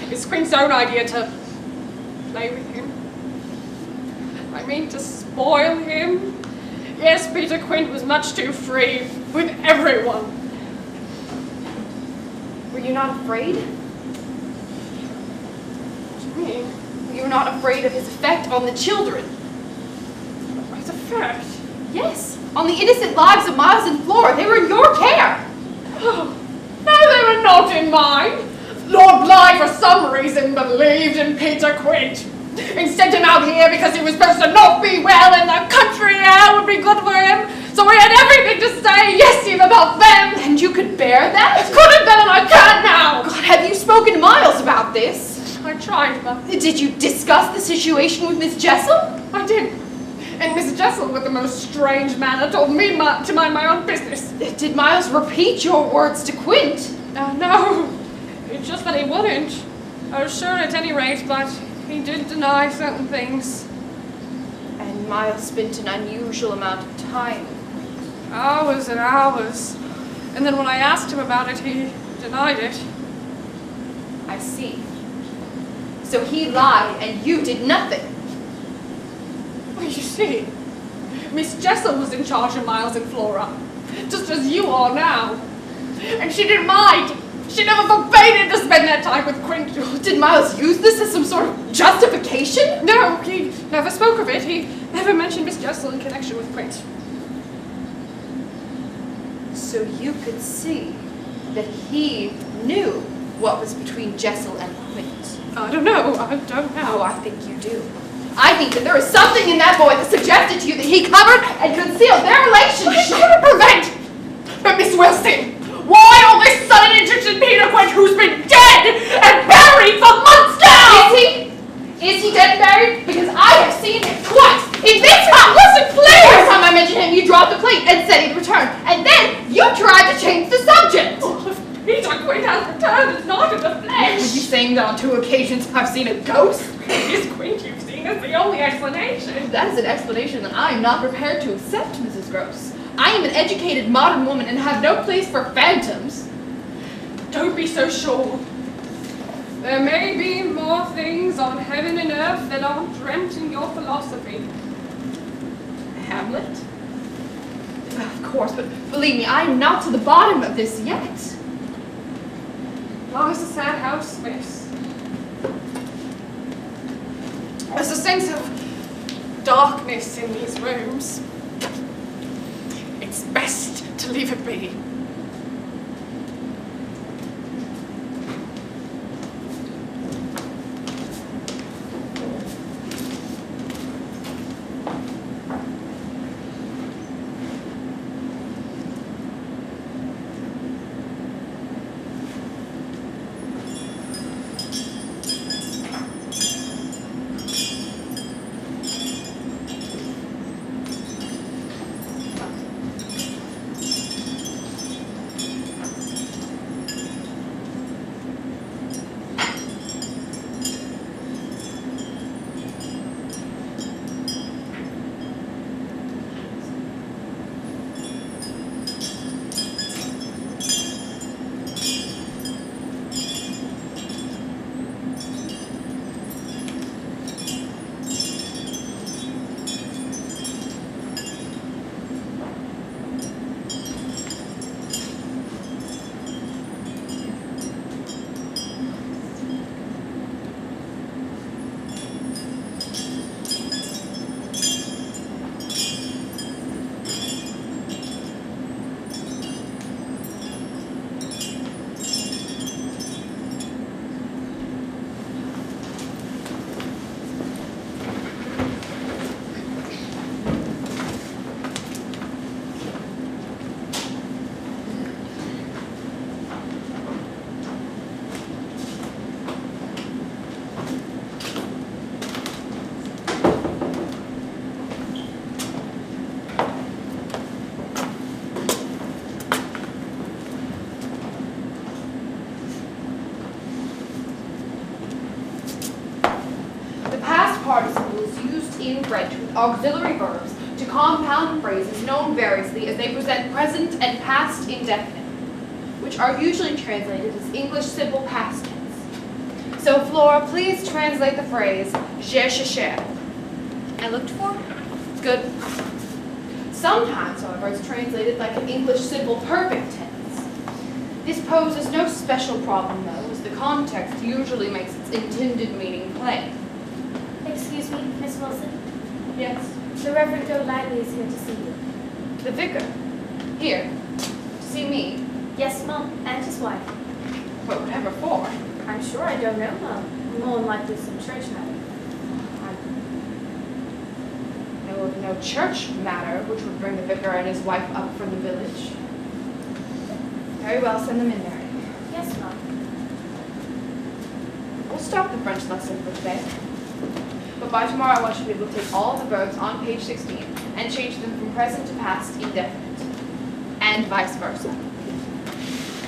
It's Quint's own idea to play with him. I mean, to spoil him. Yes, Peter Quint was much too free with everyone. Were you not afraid? What do you mean? You were not afraid of his effect on the children. A fact. Yes, on the innocent lives of Miles and Flora. They were in your care. Oh, no, they were not in mine. Lord Bly, for some reason, believed in Peter Quint. And sent him out here because he was supposed to not be well and the country air would be good for him. So we had everything to say, yes, even about them. And you could bear that? could have been and I can't now. God, have you spoken to Miles about this? I tried, but Did you discuss the situation with Miss Jessel? I did. And Miss Jessel, with the most strange manner, told me ma- to mind my own business. Did Miles repeat your words to Quint? Uh, no, it's just that he wouldn't. I was sure at any rate, but he did deny certain things. And Miles spent an unusual amount of time. Hours and hours. And then when I asked him about it, he denied it. I see. So he lied and you did nothing. Well, you see, Miss Jessel was in charge of Miles and Flora, just as you are now. And she didn't mind. She never forbade him to spend that time with Quint. Did Miles use this as some sort of justification? No, he never spoke of it. He never mentioned Miss Jessel in connection with Quint. So you could see that he knew what was between Jessel and Quint. I don't know. I don't Oh, know. I think you do. I think that there is something in that boy that suggested to you that he covered and concealed their relationship. couldn't prevent. But Miss Wilson, why all this sudden interest in Peter Quint, who's been dead and buried for months now? Is he? Is he dead and buried? Because I have seen him twice in this house. Listen, please. Every time I mentioned him, you dropped the plate and said he'd return, and then you tried to change the subject. Oh, Peter Quint has returned, it's not in the flesh. Are you saying that on two occasions I've seen a ghost? This Quint you've seen is the only explanation. That is an explanation that I am not prepared to accept, Mrs. Grose. I am an educated modern woman and have no place for phantoms. Don't be so sure. There may be more things on heaven and earth that aren't dreamt in your philosophy. Hamlet? Of course, but believe me, I am not to the bottom of this yet. Life's a sad house, miss. There's a sense of darkness in these rooms. It's best to leave it be. Auxiliary verbs to compound phrases known variously as they present present and past indefinite, which are usually translated as English simple past tense. So Flora, please translate the phrase je cherchais. I looked for? Good. Sometimes, however, it's translated like an English simple perfect tense. This poses no special problem, though, as the context usually makes its intended meaning plain. Excuse me, Miss Wilson. Yes. The Reverend Golightly is here to see you. The vicar. Here. To see me. Yes, Mum, and his wife. But whatever for. I'm sure I don't know, Mum. More than likely some church matter. I know of no church matter which would bring the vicar and his wife up from the village. Very well, send them in, Mary. Yes, Mum. We'll stop the French lesson for today. But by tomorrow, I want you to be able to take all the verbs on page 16 and change them from present to past indefinite. And vice versa.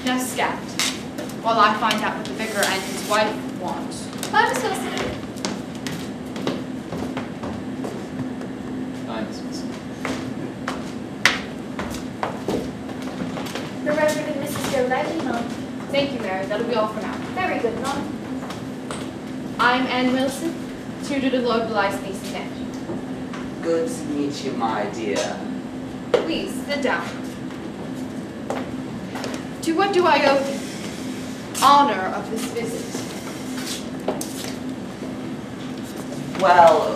Now scat, while I find out what the vicar and his wife want. Bye, Miss Wilson. Bye, Miss Wilson. The Reverend and Mrs. Golightly, Mum. Thank you, Mary. That'll be all for now. Very good, Mum. I'm Anne Wilson, Lord Bly's niece and nephew. Good to meet you, my dear. Please, sit down. To what do I owe the honor of this visit? Well,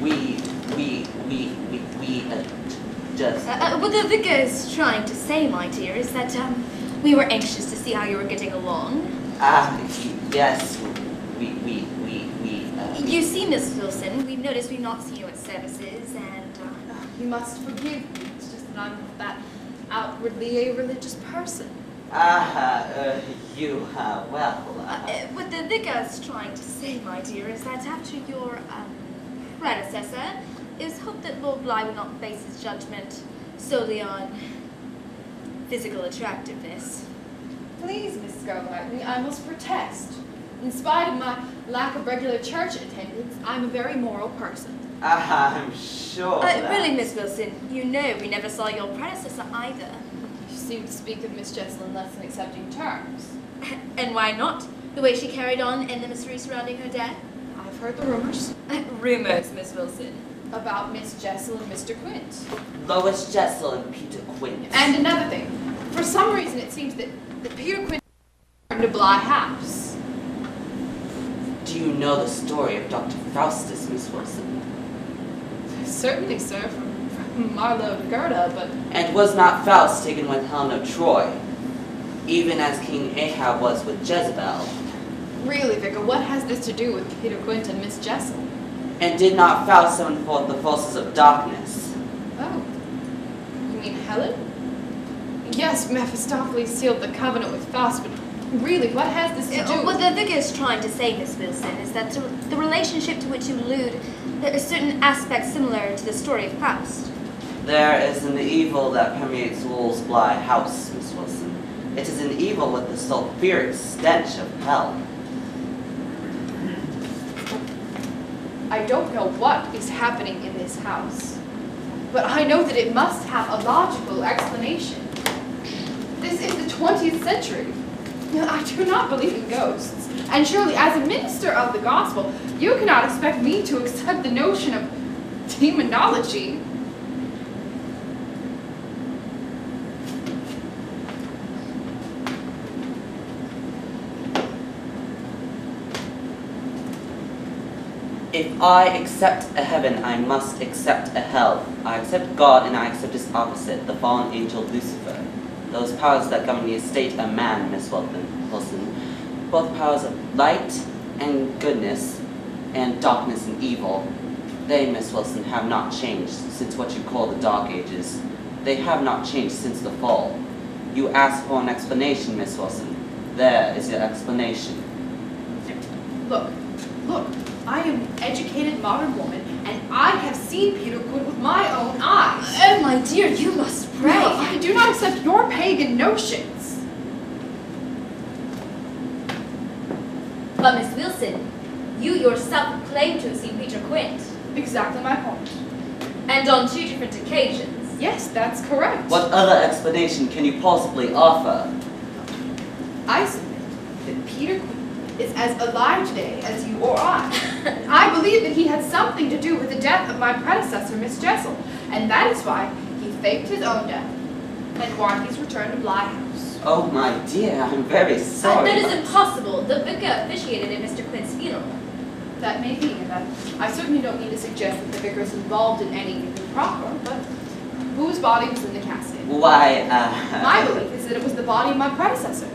we, we, we, we, we, uh, just. Uh, uh, what the vicar is trying to say, my dear, is that um, we were anxious to see how you were getting along. Ah, yes, we, we, we, we, uh, You see, Miss Wilson, we've noticed we've not seen you at services, and uh, You must forgive me. It's just that I'm that outwardly a religious person. ah, uh, you, uh, well, uh, uh, uh, what the vicar is trying to say, my dear, is that after your um, predecessor, it was hoped that Lord Bly would not base his judgment solely on physical attractiveness. Please, Miss Scarlett, I must protest. In spite of my lack of regular church attendance, I'm a very moral person. ah, I'm sure Uh, really, Miss Wilson, you know we never saw your predecessor either. You seem to speak of Miss Jessel in less than accepting terms. And why not? The way she carried on and the mystery surrounding her death? I've heard the rumors Rumors, Miss Wilson. about Miss Jessel and Mr. Quint. Lois Jessel and Peter Quint. And another thing, for some reason it seems that, that Peter Quint returned to Bly House. Do you know the story of Dr. Faustus, Miss Wilson? Certainly, sir, from, from Marlowe to Goethe, but And was not Faust taken with Helen of Troy, even as King Ahab was with Jezebel? really, Vicar, what has this to do with Peter Quint and Miss Jessel? And did not Faust summon forth the forces of darkness? Oh, you mean Helen? Yes, Mephistopheles sealed the covenant with Faust, but really, what has this to Uh, do What the vicar is trying to say, Miss Wilson, is that the relationship to which you allude, there are certain aspects similar to the story of Faust. There is an evil that permeates Wolves Bly House, Miss Wilson. It is an evil with the sulphuric stench of hell. I don't know what is happening in this house, but I know that it must have a logical explanation. This is the 20th century. I do not believe in ghosts, and surely as a minister of the gospel, you cannot expect me to accept the notion of demonology. If I accept a heaven, I must accept a hell. I accept God and I accept his opposite, the fallen angel Lucifer. Those powers that govern the estate of man, Miss Wilson. Both powers of light and goodness, and darkness and evil. They, Miss Wilson, have not changed since what you call the Dark Ages. They have not changed since the fall. You ask for an explanation, Miss Wilson. There is your explanation. Look, look, I am an educated modern woman, and I have seen Peter Quint with my own eyes. Oh, my dear, you must pray. No, I do not accept your pagan notions. But, Miss Wilson, you yourself claim to have seen Peter Quint. Exactly my point. And on two different occasions. Yes, that's correct. What other explanation can you possibly offer? I submit that Peter Quint is as alive today as you or I. I believe that he had something to do with the death of my predecessor, Miss Jessel, and that is why he faked his own death and why he's returned to Bly House. Oh my dear, I'm very Uh, sorry. that is impossible. The vicar officiated at Mr. Quint's funeral. That may be, and I, I certainly don't mean to suggest that the vicar is involved in anything improper, but whose body was in the casket? Why, uh... My belief is that it was the body of my predecessor,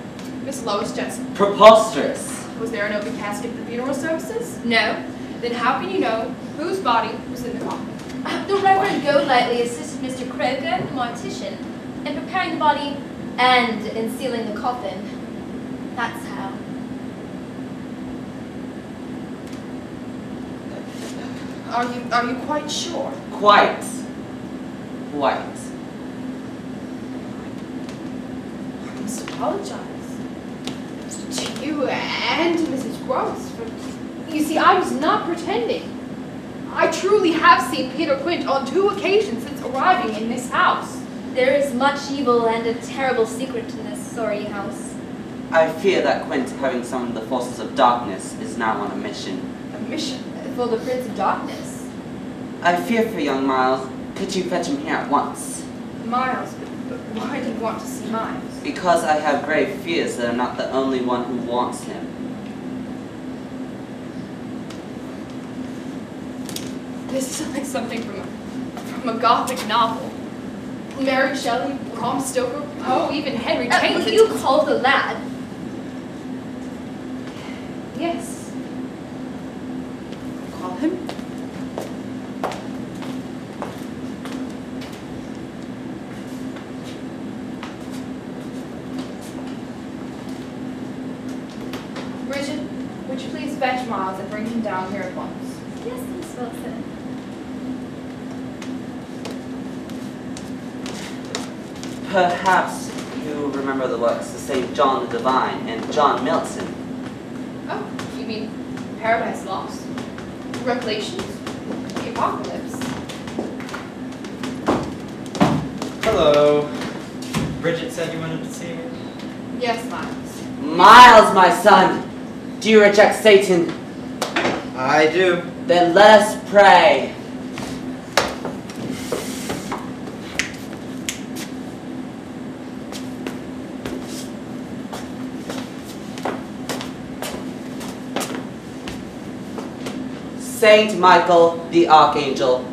Miss Lois Jessel. Preposterous. Was there an open casket at the funeral services? No. Then how can you know whose body was in the coffin? The Reverend Golightly assisted Mr. Croker, the mortician, in preparing the body and in sealing the coffin. That's how. Are you are you quite sure? Quite. Quite. I must apologize to you and to Mrs. Grose. You see, I was not pretending. I truly have seen Peter Quint on two occasions since arriving in this house. There is much evil and a terrible secret in this sorry house. I fear that Quint, having summoned the forces of darkness, is now on a mission. A mission. For the Prince of Darkness. I fear for young Miles. Could you fetch him here at once? Miles, but, but why do you want to see Miles? Because I have grave fears that I'm not the only one who wants him. This is like something from a, from a gothic novel. Mary Shelley, Bram Stoker, Poe, even Henry Uh, James. will you call the lad? Yes. Call him. Bridget, would you please fetch Miles and bring him down here at once? Yes, Miss Wilson. Perhaps you remember the works of St. Divine and John Milton. Oh, you mean Paradise Lost? Revelations? The Apocalypse? Hello. Bridget said you wanted to see me. Yes, Miles. Miles, my son, do you reject Satan? I do. Then let us pray. Saint Michael the Archangel,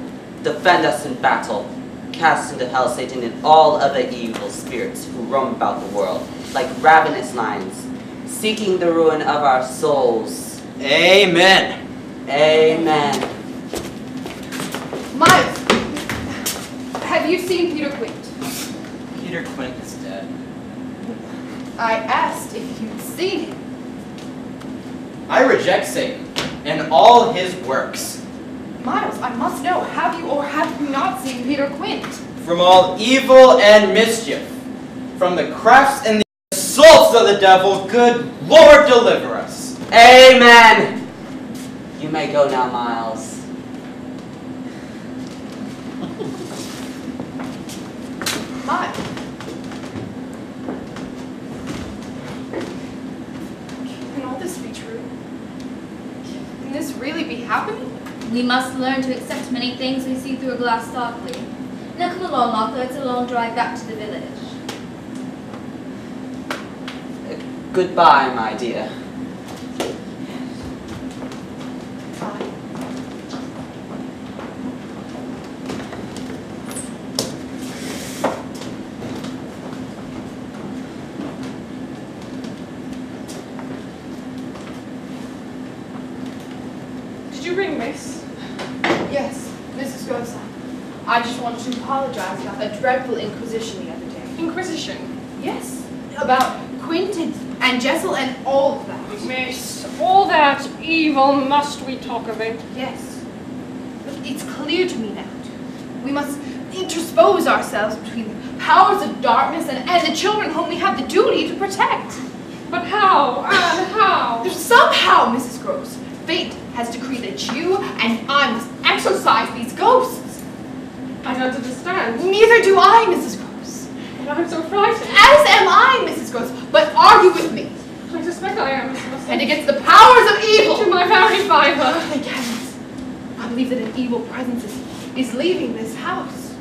defend us in battle. Cast into hell Satan and all other evil spirits who roam about the world, like ravenous lions, seeking the ruin of our souls. Amen. Amen. Miles! Have you seen Peter Quint? Peter Quint is dead. I asked if you'd seen him. I reject Satan and all his works. Miles, I must know, have you or have you not seen Peter Quint? From all evil and mischief. From the crafts and the assaults of the devil, good Lord deliver us. Amen. You may go now, Miles. Miles. Can all this be true? Can this really be happening? We must learn to accept many things we see through a glass darkly. Now come along, Martha. It's a long drive back to the village. Goodbye, my dear. Bye. Did you ring, miss? Yes, Mrs. Grossa. I just wanted to apologize about that dreadful inquisition the other day. Inquisition. Yes, about Quint and, and Jessel and all of that. Miss, all that evil must we talk of it? Yes. But it's clear to me now. We must interpose ourselves between the powers of darkness and, and the children whom we have the duty to protect. But how? And how? There's somehow, Mrs. Grose, fate has decreed that you and I must exorcise these ghosts. I don't understand. Neither do I, Mrs. Grose. But I'm so frightened. As am I, Mrs. Grose. But argue with me. I suspect I am. And against the powers of evil. To my very fiber. Heavens. I believe that an evil presence is, is leaving this house.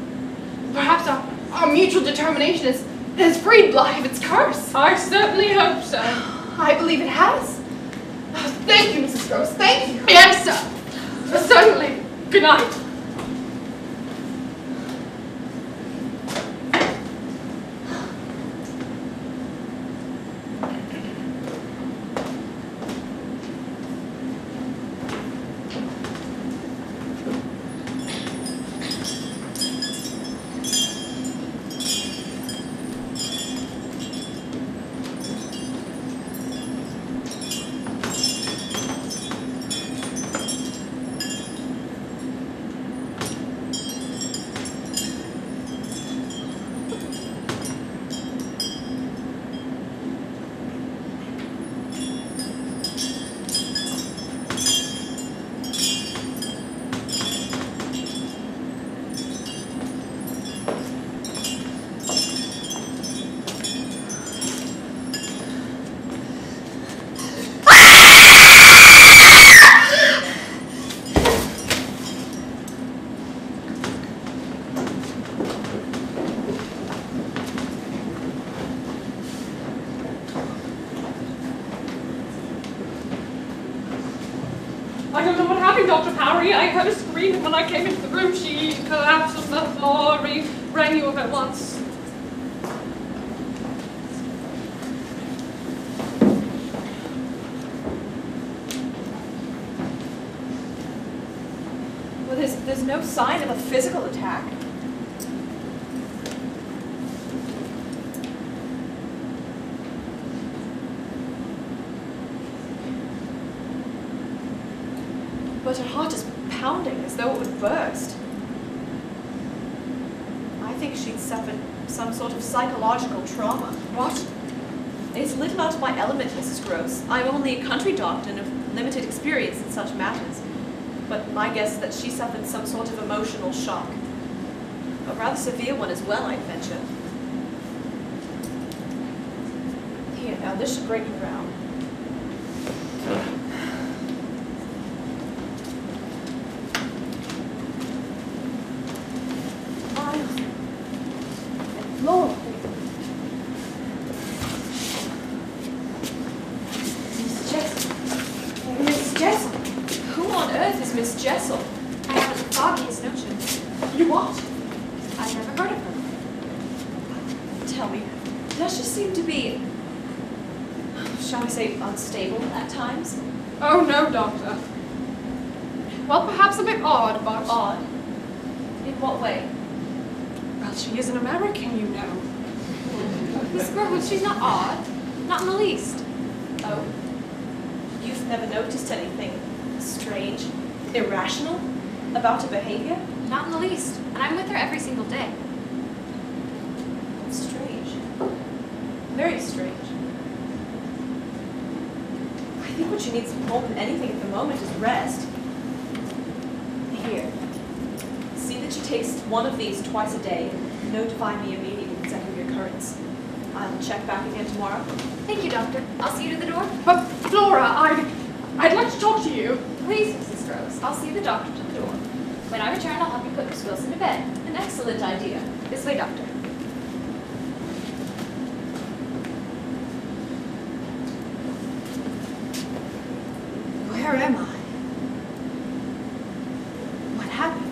Perhaps our, our mutual determination is, has freed Bly of its curse. I certainly hope so. I believe it has. Thank you, Mrs. Grose. Thank you. Yes, sir. Certainly. Good night. I don't know what happened, Dr. Powery. I heard a scream, and when I came into the room, she collapsed on the floor. We rang you at once. Well, there's, there's no sign of a physical attack. But her heart is pounding as though it would burst. I think she'd suffered some sort of psychological trauma. What? It's little out of my element, Mrs. Grose. I'm only a country doctor and of limited experience in such matters. But my guess is that she suffered some sort of emotional shock. A rather severe one as well, I'd venture. Here, now, this should break you round. Miles. And Laura. Miss Jessel. Miss Jessel. Who on earth is Miss Jessel? I have the foggiest notion. You what? I've never heard of her. Tell me, does she seem to be, shall we say, unstable at times? Oh, no, Doctor. Well, perhaps a bit odd, but... Odd? In what way? Well, she is an American, you know. Miss Grovewood, she's not odd. Not in the least. Oh? You've never noticed anything strange, irrational about her behavior? Not in the least. And I'm with her every single day. Strange. Very strange. I think what she needs more than anything at the moment is rest. Here. See that she takes one of these twice a day notify me immediately with every occurrence. I'll check back again tomorrow. Thank you, Doctor. I'll see you to the door. But, Flora, I'd, I'd like to talk to you. Please, Mrs. Groves. I'll see the doctor to the door. When I return, I'll help you put Miss Wilson to bed. An excellent idea. This way, Doctor. Where am I? What happened?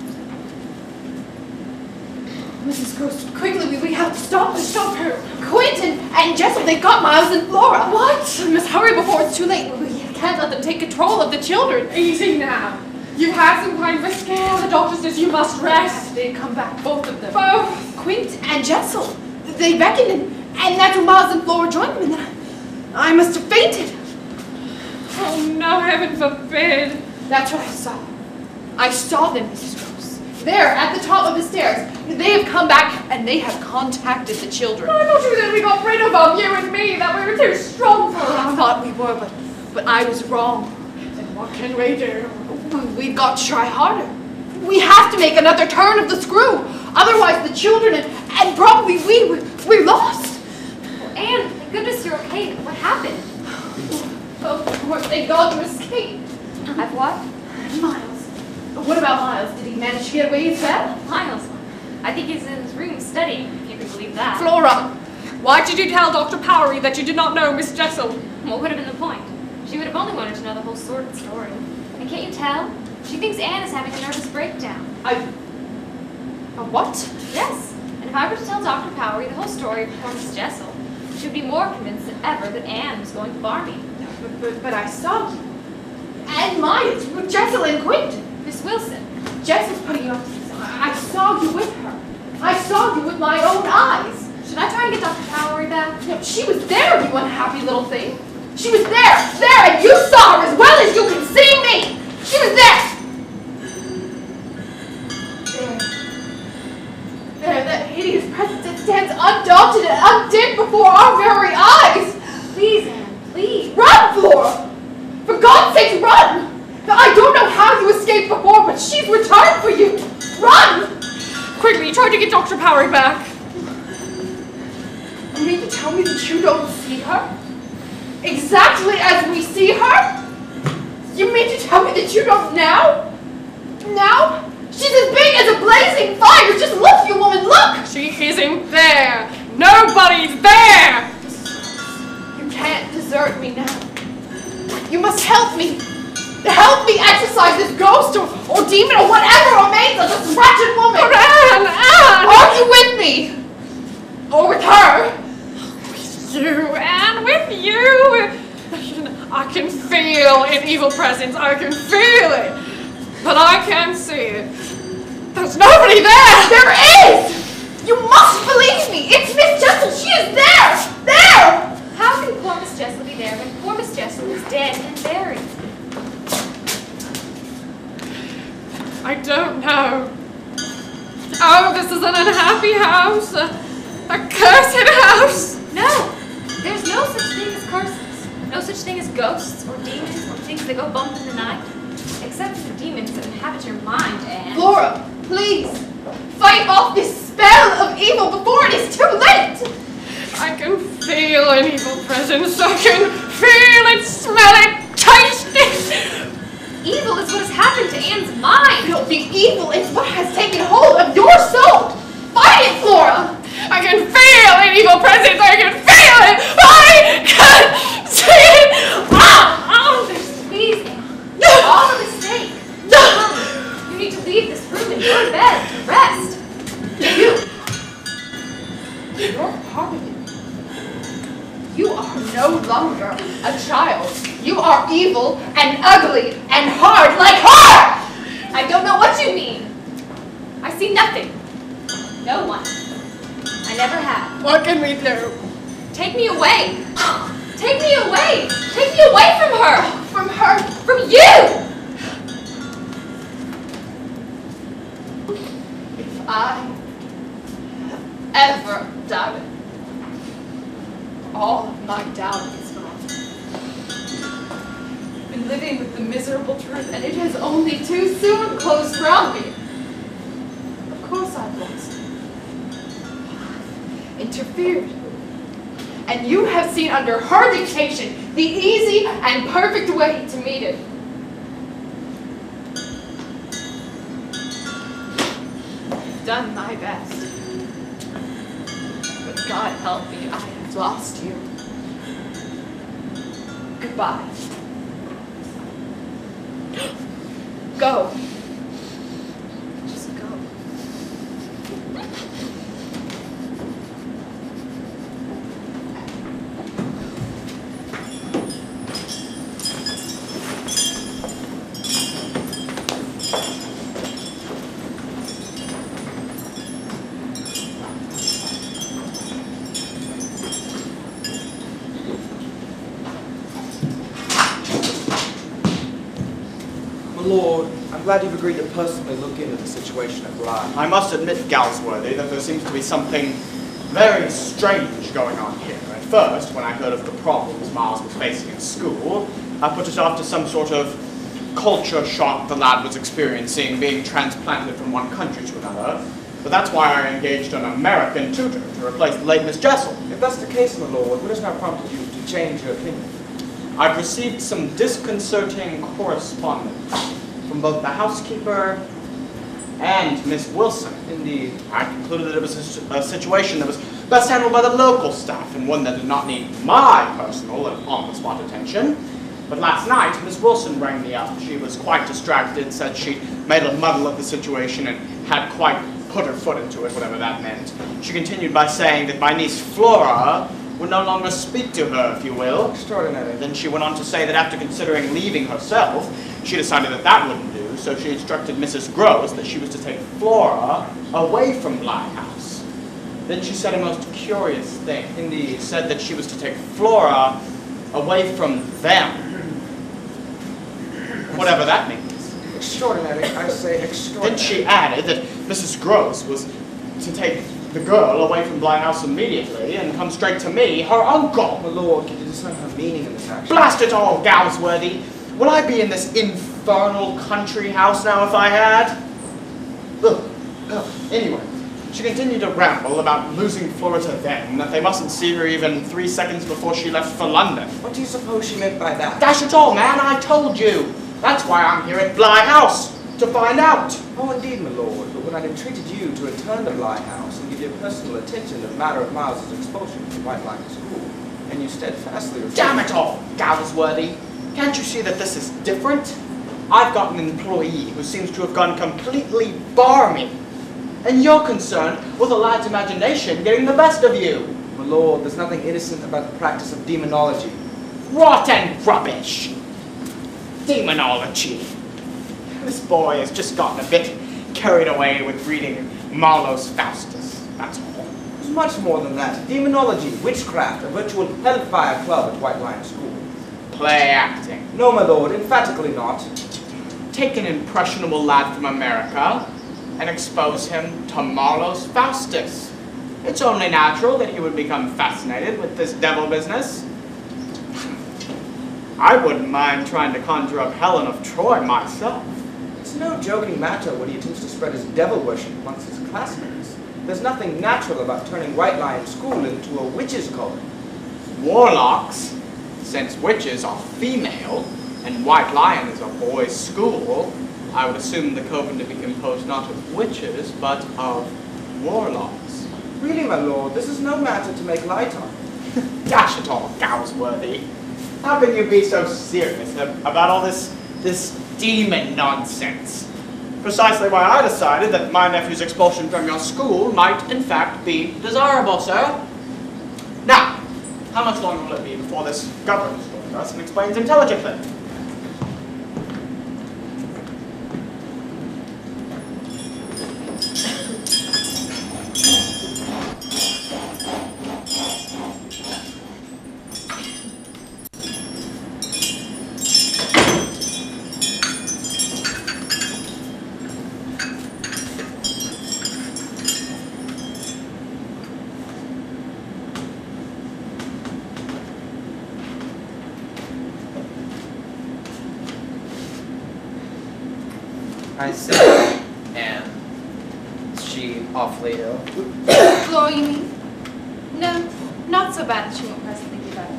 Mrs. Grose, quickly, we, we have to stop this. Stop her. Quentin and Jessel, they got Miles and Flora. What? We must hurry before it's too late. We can't let them take control of the children. Easy now. You've had some kind of a scare. The doctor says you must rest. They come back, both of them. Both. Quint and Jessel. They beckoned and, and when Miles and Flora joined them and I, I must have fainted. Oh, no, heaven forbid. That's what I saw. I saw them, Mrs. Grose. There, at the top of the stairs. They have come back and they have contacted the children. I thought you said we got rid of them, you and me, that we were too strong for them. I thought we were, but, but I was wrong. And what can we do? We- We've got to try harder. We have to make another turn of the screw. Otherwise, the children and, and probably we, we- we're lost. Well, Ann, thank goodness you're okay. What happened? Oh, of course, they got to escape. I've what? Miles. What about Miles? Did he manage to get away as well? Miles. I think he's in his room studying, if you can believe that. Flora, why did you tell Dr. Powery that you did not know Miss Jessel? What would have been the point? She would have only wanted to know the whole sordid story. And can't you tell? She thinks Ann is having a nervous breakdown. I. A what? Yes. And if I were to tell Dr. Powery the whole story before Miss Jessel, she would be more convinced than ever that Ann was going to Barmy. But, but, but I saw you. And Miles, with Jessel and Quentin. Miss Wilson. Jessel's putting you up I saw you with her. I saw you with my own eyes. Should I try and get Dr. Powery back? No, she was there, you unhappy little thing. She was there, there, and you saw her as well as you can see me. She was there. There. There, that hideous presence that stands undaunted and undid before our very eyes. Please, Ann, please. Run, Flora! For God's sake, run! I don't know how you escaped before, but she's returned for you. Run! Quickly, try to get Dr. Powery back. You mean to tell me that you don't see her? Exactly as we see her? You mean to tell me that you don't now? Now? She's as big as a blazing fire! Just look, you woman, look! She isn't there. Nobody's there. You can't desert me now. You must help me. Help me exorcise this ghost or, or demon or whatever remains of this wretched woman! Ann, Ann! Are you with me? Or with her? You, Ann, with you. I can feel an evil presence. I can feel it. But I can't see it. There's nobody there. There is! You must believe me! It's Miss Jessel! She is there! There! How can poor Miss Jessel be there when poor Miss Jessel is dead and buried? I don't know. Oh, this is an unhappy house. A, a cursed house. No! There's no such thing as curses. No such thing as ghosts or demons or things that go bump in the night. Except for the demons that inhabit your mind, Ann. Flora, please! Fight off this spell of evil before it is too late! I can feel an evil presence. I can feel it, smell it, taste it. Evil is what has happened to Ann's mind. No, the evil is what has taken hold of your soul! Fight it, Flora! I can feel an evil presence. I can feel it. I can see it. Ah! Oh, Please, Ann. It's all a mistake. Come, you need to leave this room and go to bed to rest. You! You're part of it. You are no longer a child. You are evil and ugly and hard like her! I don't know what you mean. I see nothing. No one. I never have. What can we do? Take me away. Take me away. Take me away from her. From her, From you. if I have ever doubted, all of my doubt is gone. I've been living with the miserable truth, and it has only too soon closed round me. Of course I've lost. Interfered. And you have seen under her dictation the easy and perfect way to meet it. I've done my best. But God help me, I have lost you. Goodbye. Go. Just go. My lord, I'm glad you've agreed to personally look into the situation at Blythe. I must admit, Galsworthy, that there seems to be something very strange going on here. At first, when I heard of the problems Miles was facing in school, I put it off to some sort of culture shock the lad was experiencing being transplanted from one country to another. But that's why I engaged an American tutor to replace the late Miss Jessel. If that's the case, my lord, what has now prompted you to change your opinion? I've received some disconcerting correspondence from both the housekeeper and Miss Wilson. Indeed. I concluded that it was a situation that was best handled by the local staff and one that did not need my personal and on-the-spot attention. But last night, Miss Wilson rang me up. She was quite distracted, said she'd made a muddle of the situation and had quite put her foot into it, whatever that meant. She continued by saying that my niece Flora would no longer speak to her, if you will. Extraordinary. Then she went on to say that after considering leaving herself, she decided that that wouldn't do, so she instructed Mrs. Grose that she was to take Flora away from Bly House. Then she said a most curious thing. Indeed. She said that she was to take Flora away from them. Whatever that means. Extraordinary, I say extraordinary. Then she added that Mrs. Grose was to take the girl away from Bly House immediately and come straight to me, her uncle. My lord, can you discern her meaning in this action? Blast it all, Galsworthy! Would I be in this infernal country house now if I had? Ugh. Ugh. Anyway, she continued to ramble about losing Flora to them, that they mustn't see her even three seconds before she left for London. What do you suppose she meant by that? Dash it all, man, I told you! That's why I'm here at Bly House, to find out! Oh, indeed, my lord, but when I entreated you to return to Bly House and give your personal attention to the matter of Miles's expulsion from White Lion School, and you steadfastly refused... Damn it all, Galsworthy! Can't you see that this is different? I've got an employee who seems to have gone completely barmy. And you're concerned with a lad's imagination getting the best of you. My lord, there's nothing innocent about the practice of demonology. Rotten rubbish! Demonology. This boy has just gotten a bit carried away with reading Marlowe's Faustus, that's all. It's much more than that. Demonology, witchcraft, a virtual hellfire club at White Lion School. Play acting. No, my lord, emphatically not. Take an impressionable lad from America and expose him to Marlowe's Faustus. It's only natural that he would become fascinated with this devil business. I wouldn't mind trying to conjure up Helen of Troy myself. It's no joking matter when he attempts to spread his devil worship amongst his classmates. There's nothing natural about turning White Lion School into a witch's coven. Warlocks, since witches are female and White Lion is a boys' school, I would assume the coven to be composed not of witches, but of warlocks. Really, my lord, this is no matter to make light of. Dash it all, Galsworthy. How can you be so serious about all this, this demon nonsense? Precisely why I decided that my nephew's expulsion from your school might, in fact, be desirable, sir. How much longer will it be before this governess joins us and explains intelligently? I see. Ann. Is she awfully ill? Flora, you mean? No, not so bad that she won't presently be better.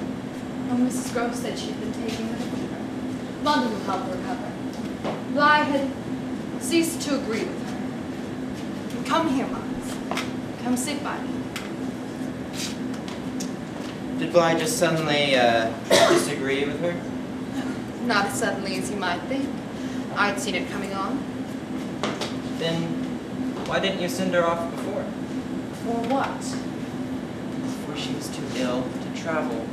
Oh, Mrs. Grove said she'd been taking her to her. London will help her recover. Bly had ceased to agree with her. Come here, Miles. Come sit by me. Did Bly just suddenly uh, disagree with her? Not as suddenly as you might think. I'd seen it coming on. Then why didn't you send her off before? For what? Before she was too ill to travel.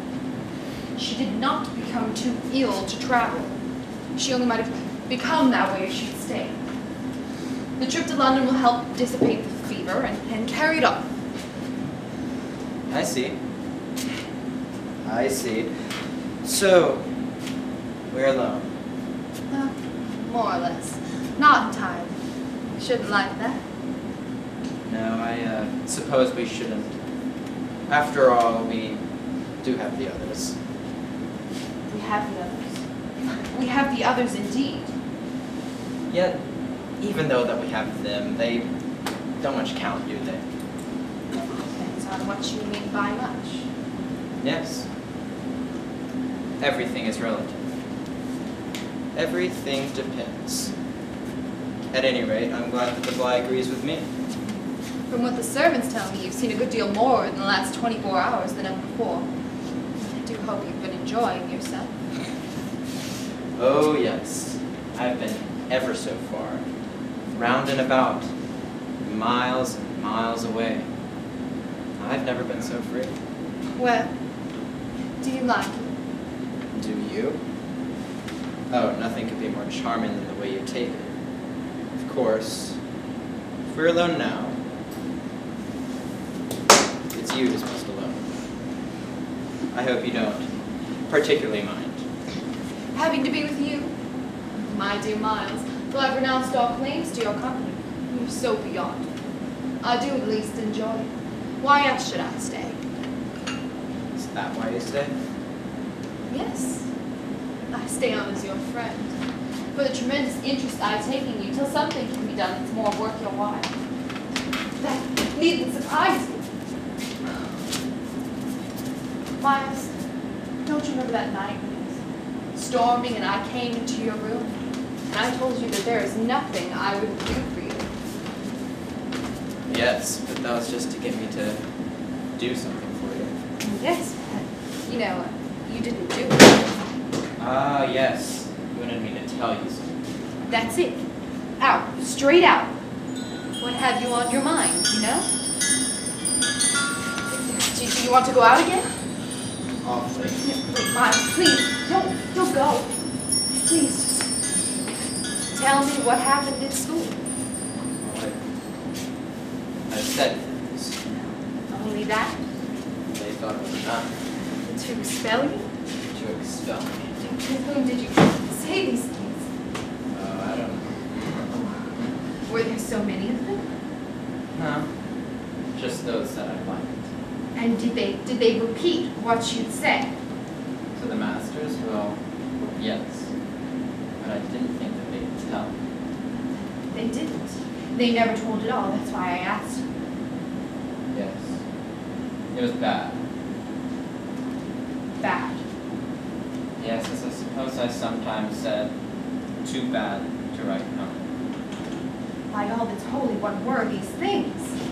She did not become too ill to travel. She only might have become that way if she'd stayed. The trip to London will help dissipate the fever and, and carry it off. I see. I see. So, we're alone. Well, more or less. Not entirely. Shouldn't like that. No, I uh, suppose we shouldn't. After all, we do have the others. We have the others. We have the others indeed. Yet, even though that we have them, they don't much count, do they? Depends on what you mean by much. Yes. Everything is relative. Everything depends. At any rate, I'm glad that the Bly agrees with me. From what the servants tell me, you've seen a good deal more in the last 24 hours than ever before. I do hope you've been enjoying yourself. Oh, yes. I've been ever so far. Round and about. Miles and miles away. I've never been so free. Well, do you like it? Do you? Oh, nothing could be more charming than the way you take it. Of course, if we're alone now, it's you who's most alone. I hope you don't particularly mind. Having to be with you, my dear Miles, though I've renounced all claims to your company. You're so beyond. I do at least enjoy it. Why else should I stay? Is that why you stay? Yes. I stay on as your friend. For the tremendous interest I take in you till something can be done that's more worth your while. That needn't surprise you. Miles, don't you remember that night when it was storming and I came into your room? And I told you that there is nothing I wouldn't do for you. Yes, but that was just to get me to do something for you. Yes, but, you know, didn't do it. Ah, yes. You wanted me to tell you something. That's it. Out. Straight out. What have you on your mind, you know? Do, do you want to go out again? Awfully. No, wait, Miles, please, don't, don't go. Please, just tell me what happened at school. I, said things. Only that? They thought it was enough To expel you? To expel me. To whom did you say these things? Oh, I don't know. Were there so many of them? No. Just those that I liked. And did they, did they repeat what you'd said? To the masters? Well, yes. But I didn't think that they'd tell. They didn't. They never told at all, that's why I asked. Yes. It was bad. Bad. Yes, as I suppose I sometimes said, too bad to write home. By all that's holy, what were these things?